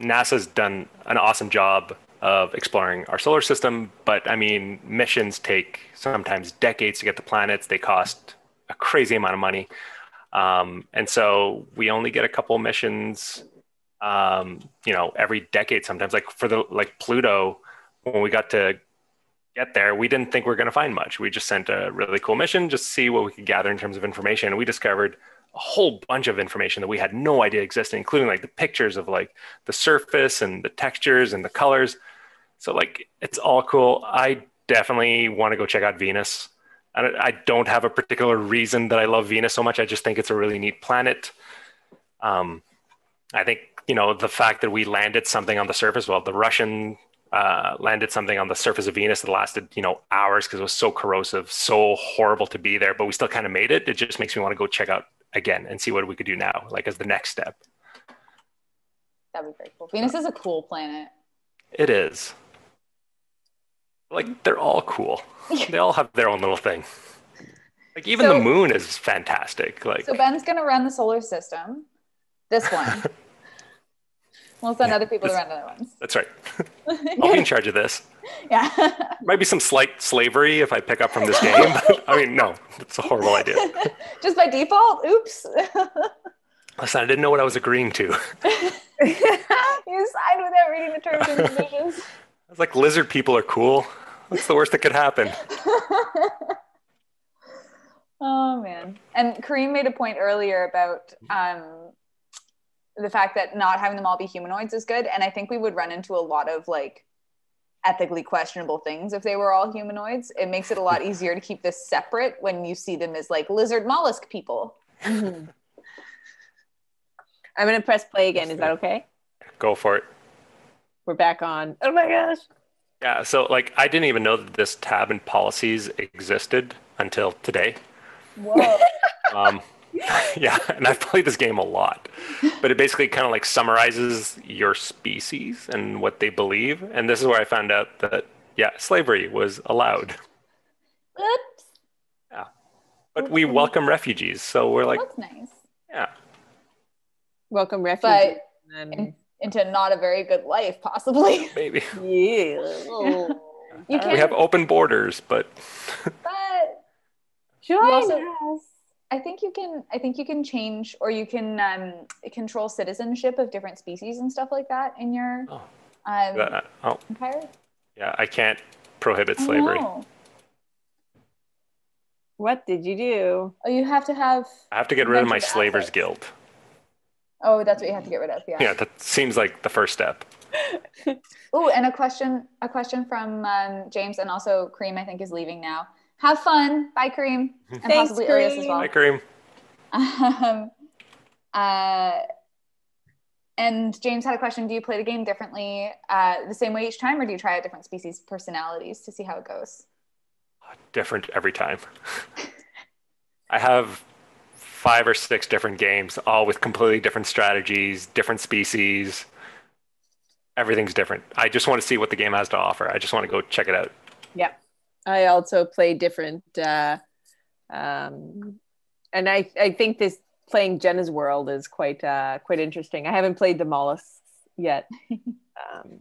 NASA's done an awesome job of exploring our solar system, but I mean, missions take sometimes decades to get to planets. They cost a crazy amount of money. Um, and so we only get a couple missions, um, you know, every decade sometimes. Like for the like Pluto, when we got to get there, we didn't think we are going to find much. We just sent a really cool mission just to see what we could gather in terms of information. And we discovered a whole bunch of information that we had no idea existed, including like the pictures of like the surface and the textures and the colors. So like it's all cool. I definitely want to go check out Venus. I don't have a particular reason that I love Venus so much. I just think it's a really neat planet. Um, I think you know the fact that we landed something on the surface. Well, the Russian uh, landed something on the surface of Venus that lasted, you know, hours because it was so corrosive, so horrible to be there, but we still kind of made it. It just makes me want to go check out again and see what we could do now, like as the next step. That'd be very cool. Venus is a cool planet. It is. Like they're all cool. they all have their own little thing. Like even so, the moon is fantastic. Like so, Ben's gonna run the solar system. This one. we'll send yeah, other people to run other ones. That's right. I'll be in charge of this. Yeah. Might be some slight slavery if I pick up from this game. I mean, no, it's a horrible idea. Just by default? Oops. Listen, I didn't know what I was agreeing to. you signed without reading the terms and conditions. I was like, lizard people are cool. What's the worst that could happen? oh man! And Kareem made a point earlier about um, the fact that not having them all be humanoids is good, and I think we would run into a lot of like ethically questionable things if they were all humanoids. It makes it a lot easier to keep this separate when you see them as like lizard mollusk people. Mm-hmm. I'm going to press play again. Is that okay? Go for it. We're back on. Oh my gosh. Yeah, so like I didn't even know that this tab in policies existed until today. Whoa. um, yeah, and I've played this game a lot, but it basically kind of like summarizes your species and what they believe. And this is where I found out that yeah, slavery was allowed. Oops. Yeah, but Oops. we welcome refugees, so we're like, that's nice. Yeah. Welcome refugees. But in into not a very good life, possibly. Maybe Yeah. You we have open borders, but but Join also- us. I think you can. I think you can change, or you can um, control citizenship of different species and stuff like that in your Oh. um, uh, oh empire. yeah, I can't prohibit slavery. What did you do? Oh, you have to have. I have to get rid of my Invented slavers assets. guild. Oh, that's what you have to get rid of. Yeah. Yeah, that seems like the first step. Oh, and a question. A question from um, James, and also Kareem. I think is leaving now. Have fun. Bye, Kareem, and Thanks, possibly Ilias as Kareem. well. Hi, Kareem. Um, uh, and James had a question. Do you play the game differently, uh, the same way each time, or do you try out different species personalities to see how it goes? Different every time. I have five or six different games, all with completely different strategies, different species. Everything's different. I just want to see what the game has to offer. I just want to go check it out. Yeah. I also play different uh um and I I think this playing Jenna's world is quite uh quite interesting. I haven't played the mollusks yet. um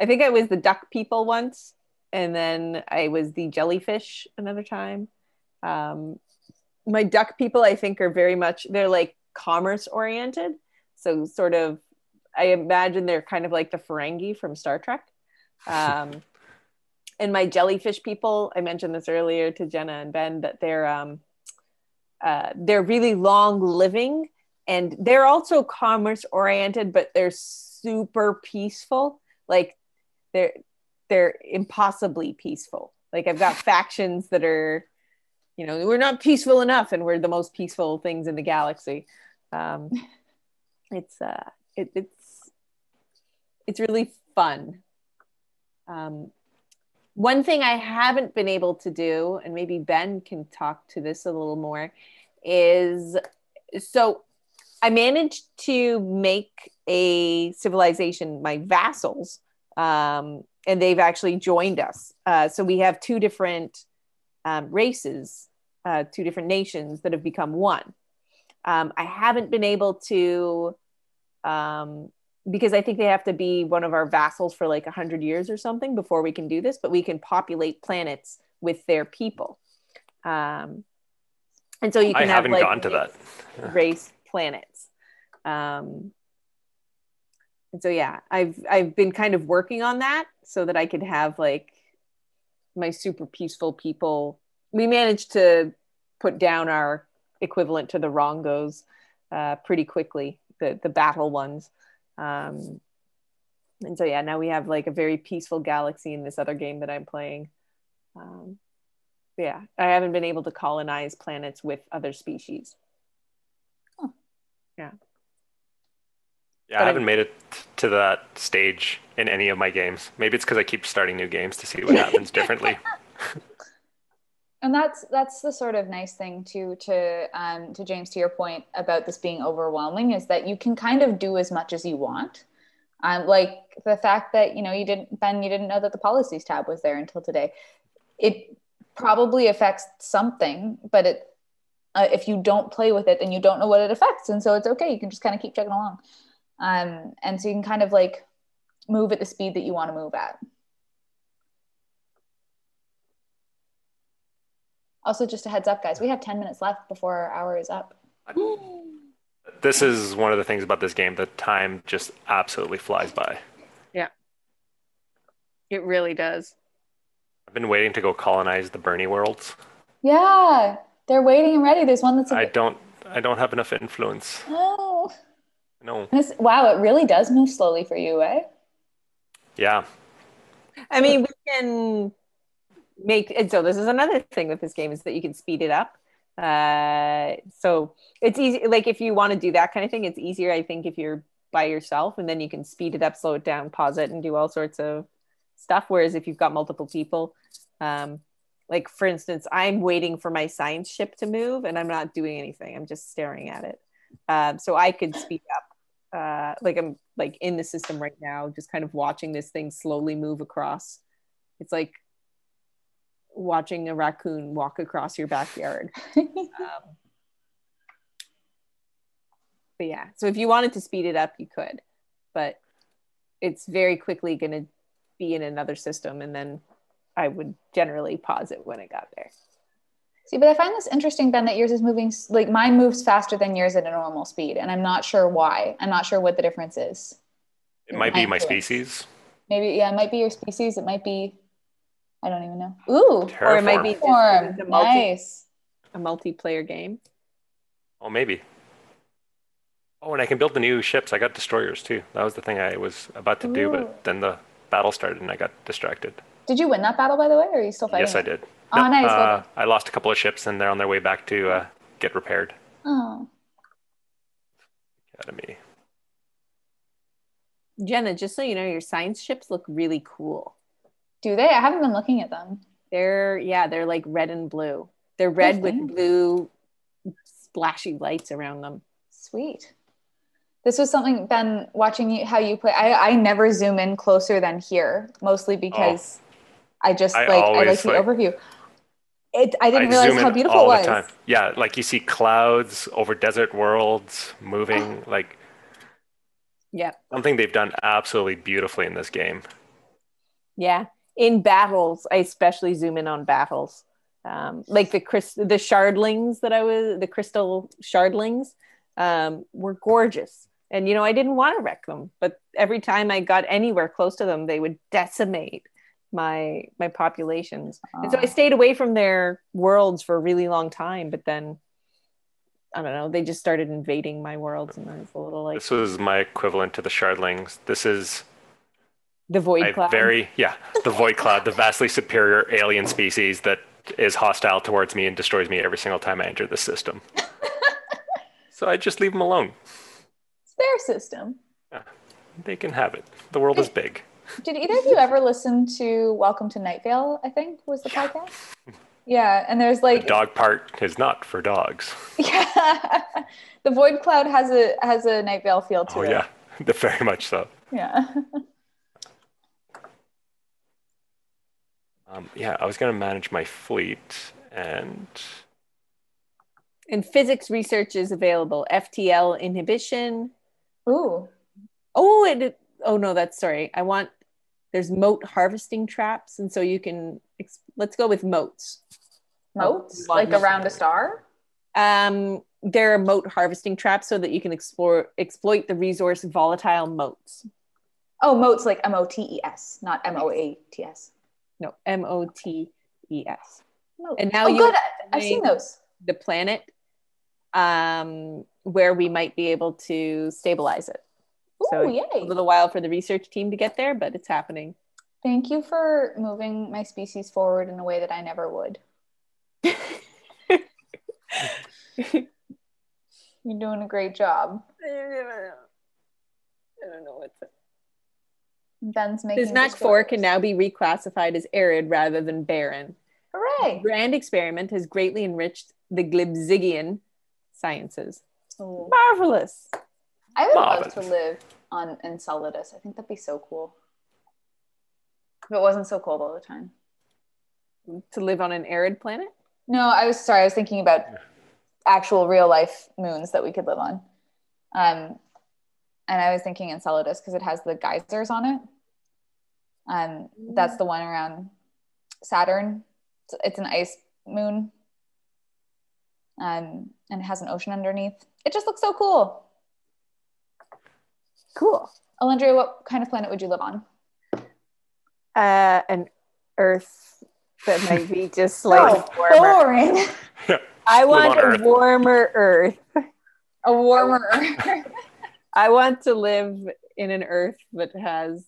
I think I was the duck people once and then I was the jellyfish another time. Um my duck people I think are very much they're like commerce oriented. So sort of I imagine they're kind of like the Ferengi from Star Trek. Um and my jellyfish people i mentioned this earlier to jenna and ben that they're um, uh, they're really long living and they're also commerce oriented but they're super peaceful. Like they're they're impossibly peaceful. Like i've got factions that are you know we're not peaceful enough and we're the most peaceful things in the galaxy. Um, it's uh it, it's it's really fun. Um, one thing I haven't been able to do, and maybe Ben can talk to this a little more, is so I managed to make a civilization my vassals, um, and they've actually joined us. Uh, so we have two different um, races, uh, two different nations that have become one. Um, I haven't been able to um, because I think they have to be one of our vassals for like 100 years or something before we can do this, but we can populate planets with their people. Um, and so you can I have haven't like gone to that. race- race planets. Um, and so yeah, I've I've been kind of working on that so that I could have like my super peaceful people. We managed to put down our equivalent to the Rongos uh, pretty quickly, the the battle ones. Um, and so yeah, now we have like a very peaceful galaxy in this other game that I'm playing. Um, yeah, I haven't been able to colonize planets with other species. Yeah, But I I- haven't made it to that stage in any of my games. Maybe it's because I keep starting new games to see what happens differently. and that's that's the sort of nice thing too to um, to James to your point about this being overwhelming is that you can kind of do as much as you want. Um, like the fact that you know you didn't Ben you didn't know that the policies tab was there until today. It probably affects something, but it uh, if you don't play with it, then you don't know what it affects, and so it's okay. You can just kind of keep chugging along, um, and so you can kind of like move at the speed that you want to move at. Also, just a heads up, guys, we have 10 minutes left before our hour is up. this is one of the things about this game. The time just absolutely flies by. Yeah. It really does. I've been waiting to go colonize the Bernie worlds. Yeah, they're waiting and ready. There's one that's a I bit, don't. I don't have enough influence. oh. No. This, wow, it really does move slowly for you, eh? Yeah. I mean, we can make and so this is another thing with this game is that you can speed it up. Uh, so it's easy. Like if you want to do that kind of thing, it's easier. I think if you're by yourself, and then you can speed it up, slow it down, pause it, and do all sorts of stuff. Whereas if you've got multiple people, um, like for instance, I'm waiting for my science ship to move, and I'm not doing anything. I'm just staring at it. Um, so I could speed up. Uh, like I'm like in the system right now, just kind of watching this thing slowly move across. It's like watching a raccoon walk across your backyard. Um, but yeah, so if you wanted to speed it up, you could. but it's very quickly going to be in another system, and then I would generally pause it when it got there. See, but I find this interesting, Ben, that yours is moving like mine moves faster than yours at a normal speed, and I'm not sure why. I'm not sure what the difference is. It might be my species. Maybe yeah, it might be your species. It might be I don't even know. Ooh, Or it might be just form. because it's a, multi- Nice. a multiplayer game. Oh, maybe. Oh, and I can build the new ships. I got destroyers too. That was the thing I was about to do, but then the battle started and I got distracted. Did you win that battle by the way, or are you still fighting? Yes, I did. Oh, nice. Uh, I lost a couple of ships and they're on their way back to uh, get repaired. Oh, Academy. Jenna, just so you know, your science ships look really cool. Do they? I haven't been looking at them. They're yeah, they're like red and blue. They're red with blue splashy lights around them. Sweet. This was something Ben watching you how you play. I I never zoom in closer than here, mostly oh. because I just I like I like the like- overview. It I didn't I realize how beautiful all it was. the time. Yeah, like you see clouds over desert worlds moving, like Yeah. something they've done absolutely beautifully in this game. Yeah. In battles, I especially zoom in on battles. Um, like the the shardlings that I was the crystal shardlings um, were gorgeous. And you know, I didn't want to wreck them, but every time I got anywhere close to them, they would decimate my my populations. And so I stayed away from their worlds for a really long time, but then I don't know, they just started invading my worlds and I was a little like This was my equivalent to the Shardlings. This is the void a cloud. very yeah, the Void Cloud, the vastly superior alien species that is hostile towards me and destroys me every single time I enter the system. so I just leave them alone. It's their system. Yeah, They can have it. The world is big. Did either of you ever listen to Welcome to Night Vale? I think was the podcast. Yeah, and there's The like dog part is not for dogs. yeah, the Void Cloud has a has a Night Vale feel to Oh it. yeah, very much so. yeah. Um, yeah, I was gonna manage my fleet, and and physics research is available. FTL inhibition. Ooh, Oh, it. Oh no, that's sorry. I want. There's mote harvesting traps, and so you can. ex- Let's go with motes. motes Oh, like around a star. Um, there are mote harvesting traps so that you can explore exploit the resource volatile motes. Oh, motes like M O T E S, not M O A T S. No, M O T E S. Mote. And now oh, you- good. I've seen those. The planet, um, where we might be able to stabilize it. Ooh, So a little while for the research team to get there, but it's happening. Thank you for moving my species forward in a way that I never would. You're doing a great job. I don't know what's Ben's making. Bismack 4 can now be reclassified as arid rather than barren. Hooray! Grand experiment has greatly enriched the Glibzigian sciences. Ooh. Marvelous. I would love to live on Enceladus. I think that'd be so cool. If it wasn't so cold all the time. To live on an arid planet? No, I was sorry. I was thinking about actual real life moons that we could live on. Um, and I was thinking Enceladus because it has the geysers on it. Um, that's the one around Saturn. It's, it's an ice moon. Um, and it has an ocean underneath. It just looks so cool. Cool. Alendria, what kind of planet would you live on? Uh, an Earth that might be just Oh, like warmer. boring. I want a Earth. warmer Earth. A warmer. I want to live in an Earth that has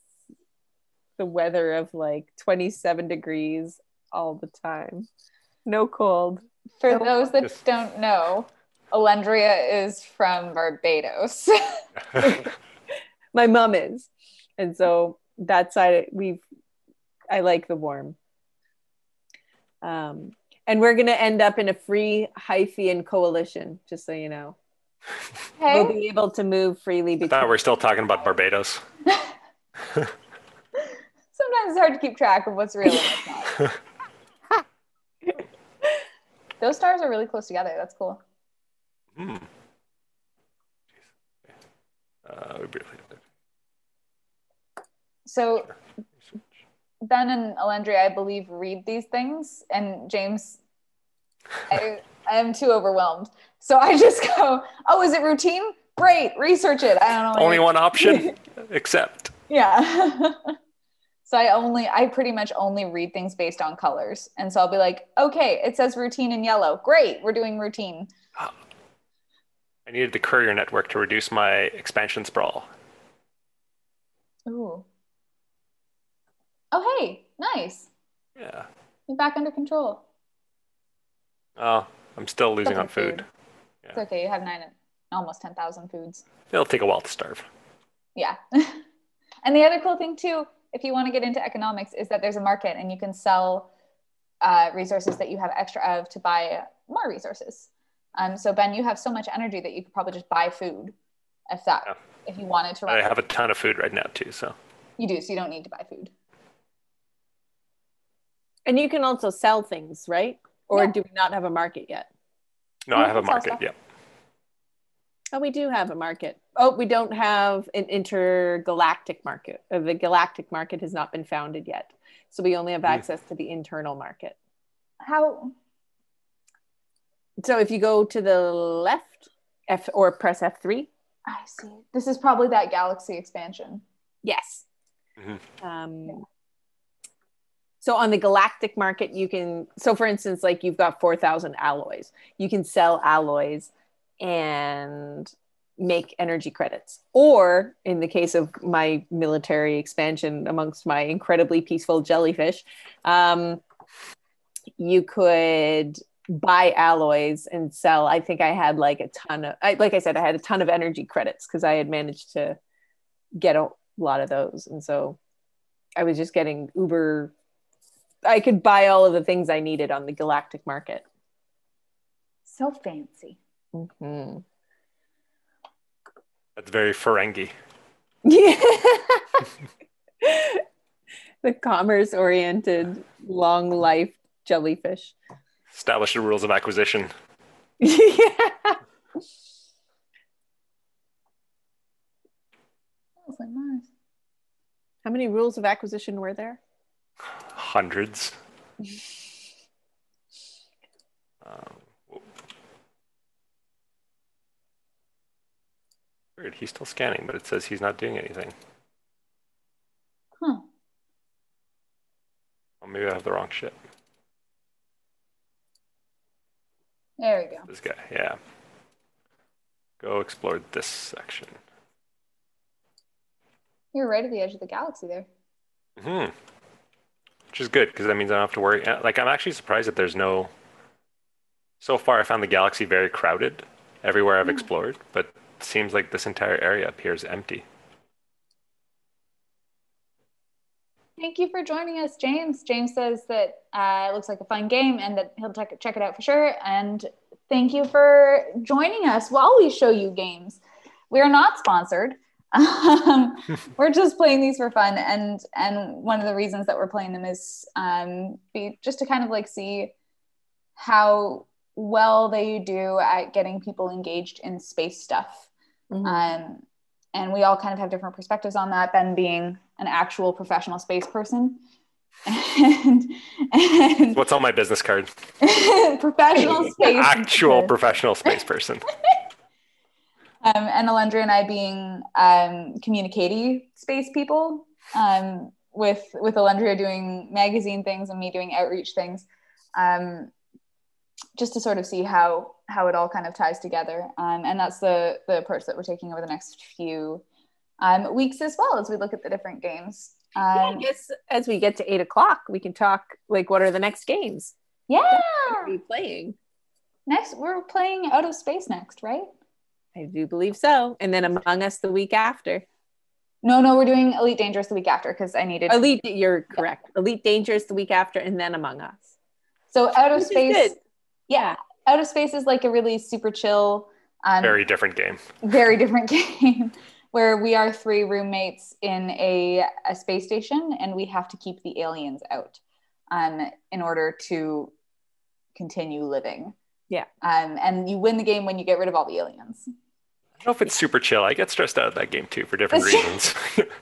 the weather of like 27 degrees all the time. No cold. For those that don't know, Alendria is from Barbados. My mom is. And so that side we've I like the warm. Um and we're gonna end up in a free Hyphaean coalition, just so you know. We'll be able to move freely I thought we're still talking about Barbados. sometimes it's hard to keep track of what's real and what's not. Those stars are really close together. That's cool. Hmm. Uh, we briefly- so Ben and Alendria, I believe, read these things, and James, I, I am too overwhelmed. So I just go, "Oh, is it routine? Great, research it." I don't know. Only one option, accept. Yeah. so I only, I pretty much only read things based on colors, and so I'll be like, "Okay, it says routine in yellow. Great, we're doing routine." Ah. I needed the courier network to reduce my expansion sprawl. Ooh. Oh, hey, nice. Yeah. You're back under control. Oh, I'm still losing on for food. It's okay. You have nine, almost 10,000 foods. It'll take a while to starve. Yeah. and the other cool thing, too, if you want to get into economics, is that there's a market and you can sell uh, resources that you have extra of to buy more resources. Um, so, Ben, you have so much energy that you could probably just buy food if that, Yeah. if you wanted to. I Run. have a ton of food right now too, so You do, so you don't need to buy food. And you can also sell things, right? Or Yeah. do we not have a market yet? no, I have a market. stuff. Yep. Oh, we do have a market. Oh, we don't have an intergalactic market. Uh, The galactic market has not been founded yet. So we only have Hmm. access to the internal market. How? So if you go to the left F or press F3, I see. This is probably that galaxy expansion. yes. Mhm. Um, so on the galactic market, you can, so for instance, like you've got 4,000 alloys, you can sell alloys and make energy credits. Or in the case of my military expansion amongst my incredibly peaceful jellyfish, um, you could buy alloys and sell. I think I had like a ton of, I, like I said, I had a ton of energy credits because I had managed to get a lot of those. And so I was just getting uber, I could buy all of the things I needed on the galactic market. So fancy. hmm That's very Ferengi. Yeah. the commerce oriented, long life jellyfish. Establish the rules of acquisition. yeah. That's like Mars. How many rules of acquisition were there? Hundreds. Um, weird. He's still scanning, but it says he's not doing anything. Huh. Well, maybe I have the wrong shit. There we go. This guy, yeah. Go explore this section. You're right at the edge of the galaxy there. Hmm. Which is good because that means I don't have to worry. uh, Like I'm actually surprised that there's no. So far, I found the galaxy very crowded everywhere I've explored, but it seems like this entire area appears empty. Thank you for joining us, James. James says that uh, it looks like a fun game and that he'll check it out for sure. And thank you for joining us while we show you games. We are not sponsored. Um, we're just playing these for fun, and and one of the reasons that we're playing them is um, be just to kind of like see how well they do at getting people engaged in space stuff. Mhm. Um, and we all kind of have different perspectives on that. Ben being an actual professional space person, and, and What's on my business card? professional space Actual professional space person. Um, and Alendra and I being um, space people, um, with with Alendria doing magazine things and me doing outreach things, um, just to sort of see how how it all kind of ties together. Um, and that's the the approach that we're taking over the next few um, weeks as well as we look at the different games. Yeah, I guess as we get to eight o'clock, we can talk like what are the next games yeah. we're we playing. Next, we're playing Out of Space next, right? I do believe so. And then Among Us the week after. No, no, we're doing Elite Dangerous the week after because I needed. Elite, you're correct. Elite Dangerous the week after, and then Among Us. so Out of Which Space. Yeah, Out of Space is like a really super chill, um, Very different game. very different game where we are three roommates in a, a space station and we have to keep the aliens out um, in order to continue living. Yeah. Um, and you win the game when you get rid of all the aliens. I don't know if it's super chill. I get stressed out of that game too for different That's- reasons.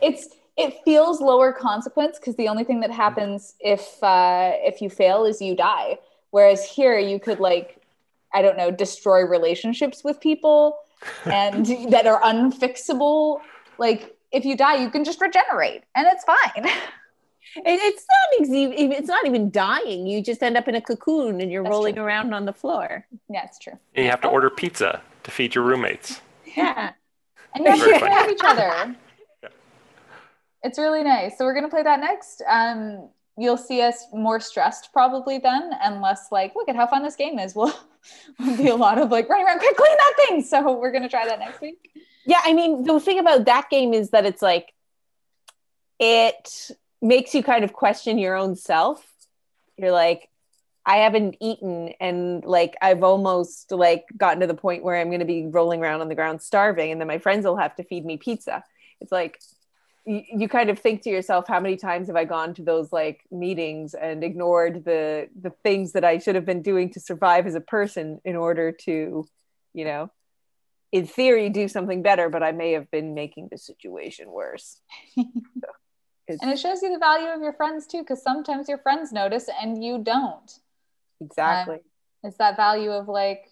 It's it feels lower consequence because the only thing that happens if uh, if you fail is you die. Whereas here you could like, I don't know, destroy relationships with people and that are unfixable. Like if you die, you can just regenerate and it's fine. It, it's not easy. It's not even dying. You just end up in a cocoon and you're That's rolling true. around on the floor. yeah, it's true. And you have to order pizza to feed your roommates. Yeah. And you have to Very take care of funny. each other. It's really nice. So we're gonna play that next. Um, you'll see us more stressed probably then, and less like, look at how fun this game is. We'll, will be a lot of like running around, quick, clean that thing. So we're gonna try that next week. Yeah, I mean, the thing about that game is that it's like it makes you kind of question your own self. You're like, I haven't eaten and like I've almost like gotten to the point where I'm going to be rolling around on the ground starving and then my friends will have to feed me pizza. It's like you, you kind of think to yourself how many times have I gone to those like meetings and ignored the the things that I should have been doing to survive as a person in order to, you know, in theory do something better but i may have been making the situation worse It's- And it shows you the value of your friends too, because sometimes your friends notice and you don't. exactly It's that value of like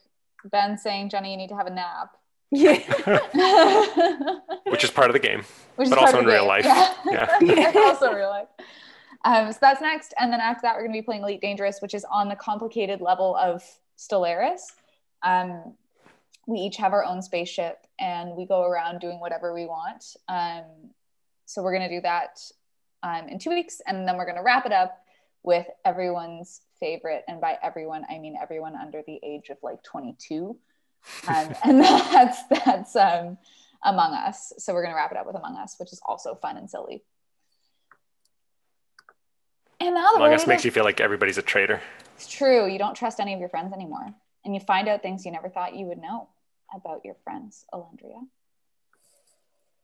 Ben saying, Jenny, you need to have a nap. yeah which is part of the game. Which But is also in real game. life. Yeah. Yeah. also real life. Um, so that's next. And then after that, we're going to be playing Elite Dangerous, which is on the complicated level of Stellaris. Um, we each have our own spaceship and we go around doing whatever we want. Um, so we're going to do that um, in two weeks. And then we're going to wrap it up with everyone's favorite. And by everyone, I mean everyone under the age of like 22. Um, and that's, that's um, Among Us. So we're going to wrap it up with Among Us, which is also fun and silly. And now Among Us makes to- you feel like everybody's a traitor. it's true. You don't trust any of your friends anymore. And you find out things you never thought you would know about your friends, Alendria.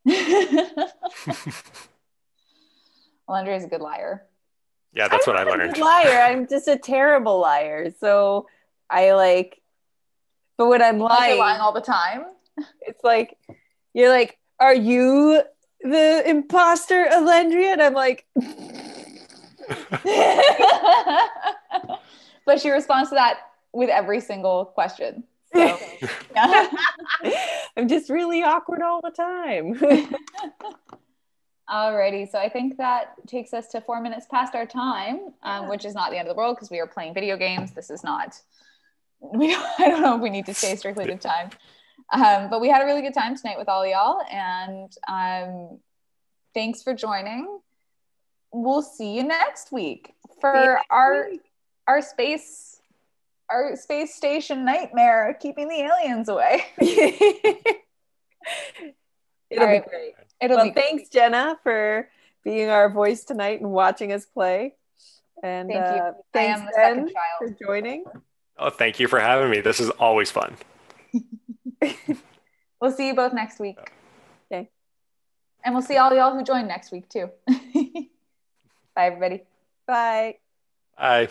Alendria is a good liar. Yeah, that's what I I'm not a learned. good liar i'm just a terrible liar so i like but when i'm Like lying you're lying all the time. it's like you're like are you the imposter alendria and i'm like but she responds to that with every single question. So, i'm just really awkward all the time Alrighty, so I think that takes us to four minutes past our time, um, which is not the end of the world because we are playing video games. This is not. We I don't know if we need to stay strictly to time, um, but we had a really good time tonight with all y'all, and um, thanks for joining. We'll see you next week for our our space our space station nightmare keeping the aliens away. It'll All right. be great. It'll well, be thanks, Jenna, for being our voice tonight and watching us play. And Thank you. uh, I thanks, am the second Ben, child. for joining. Oh, thank you for having me. This is always fun. We'll see you both next week. Okay. And we'll see all y'all who join next week too. Bye, everybody. Bye. Bye.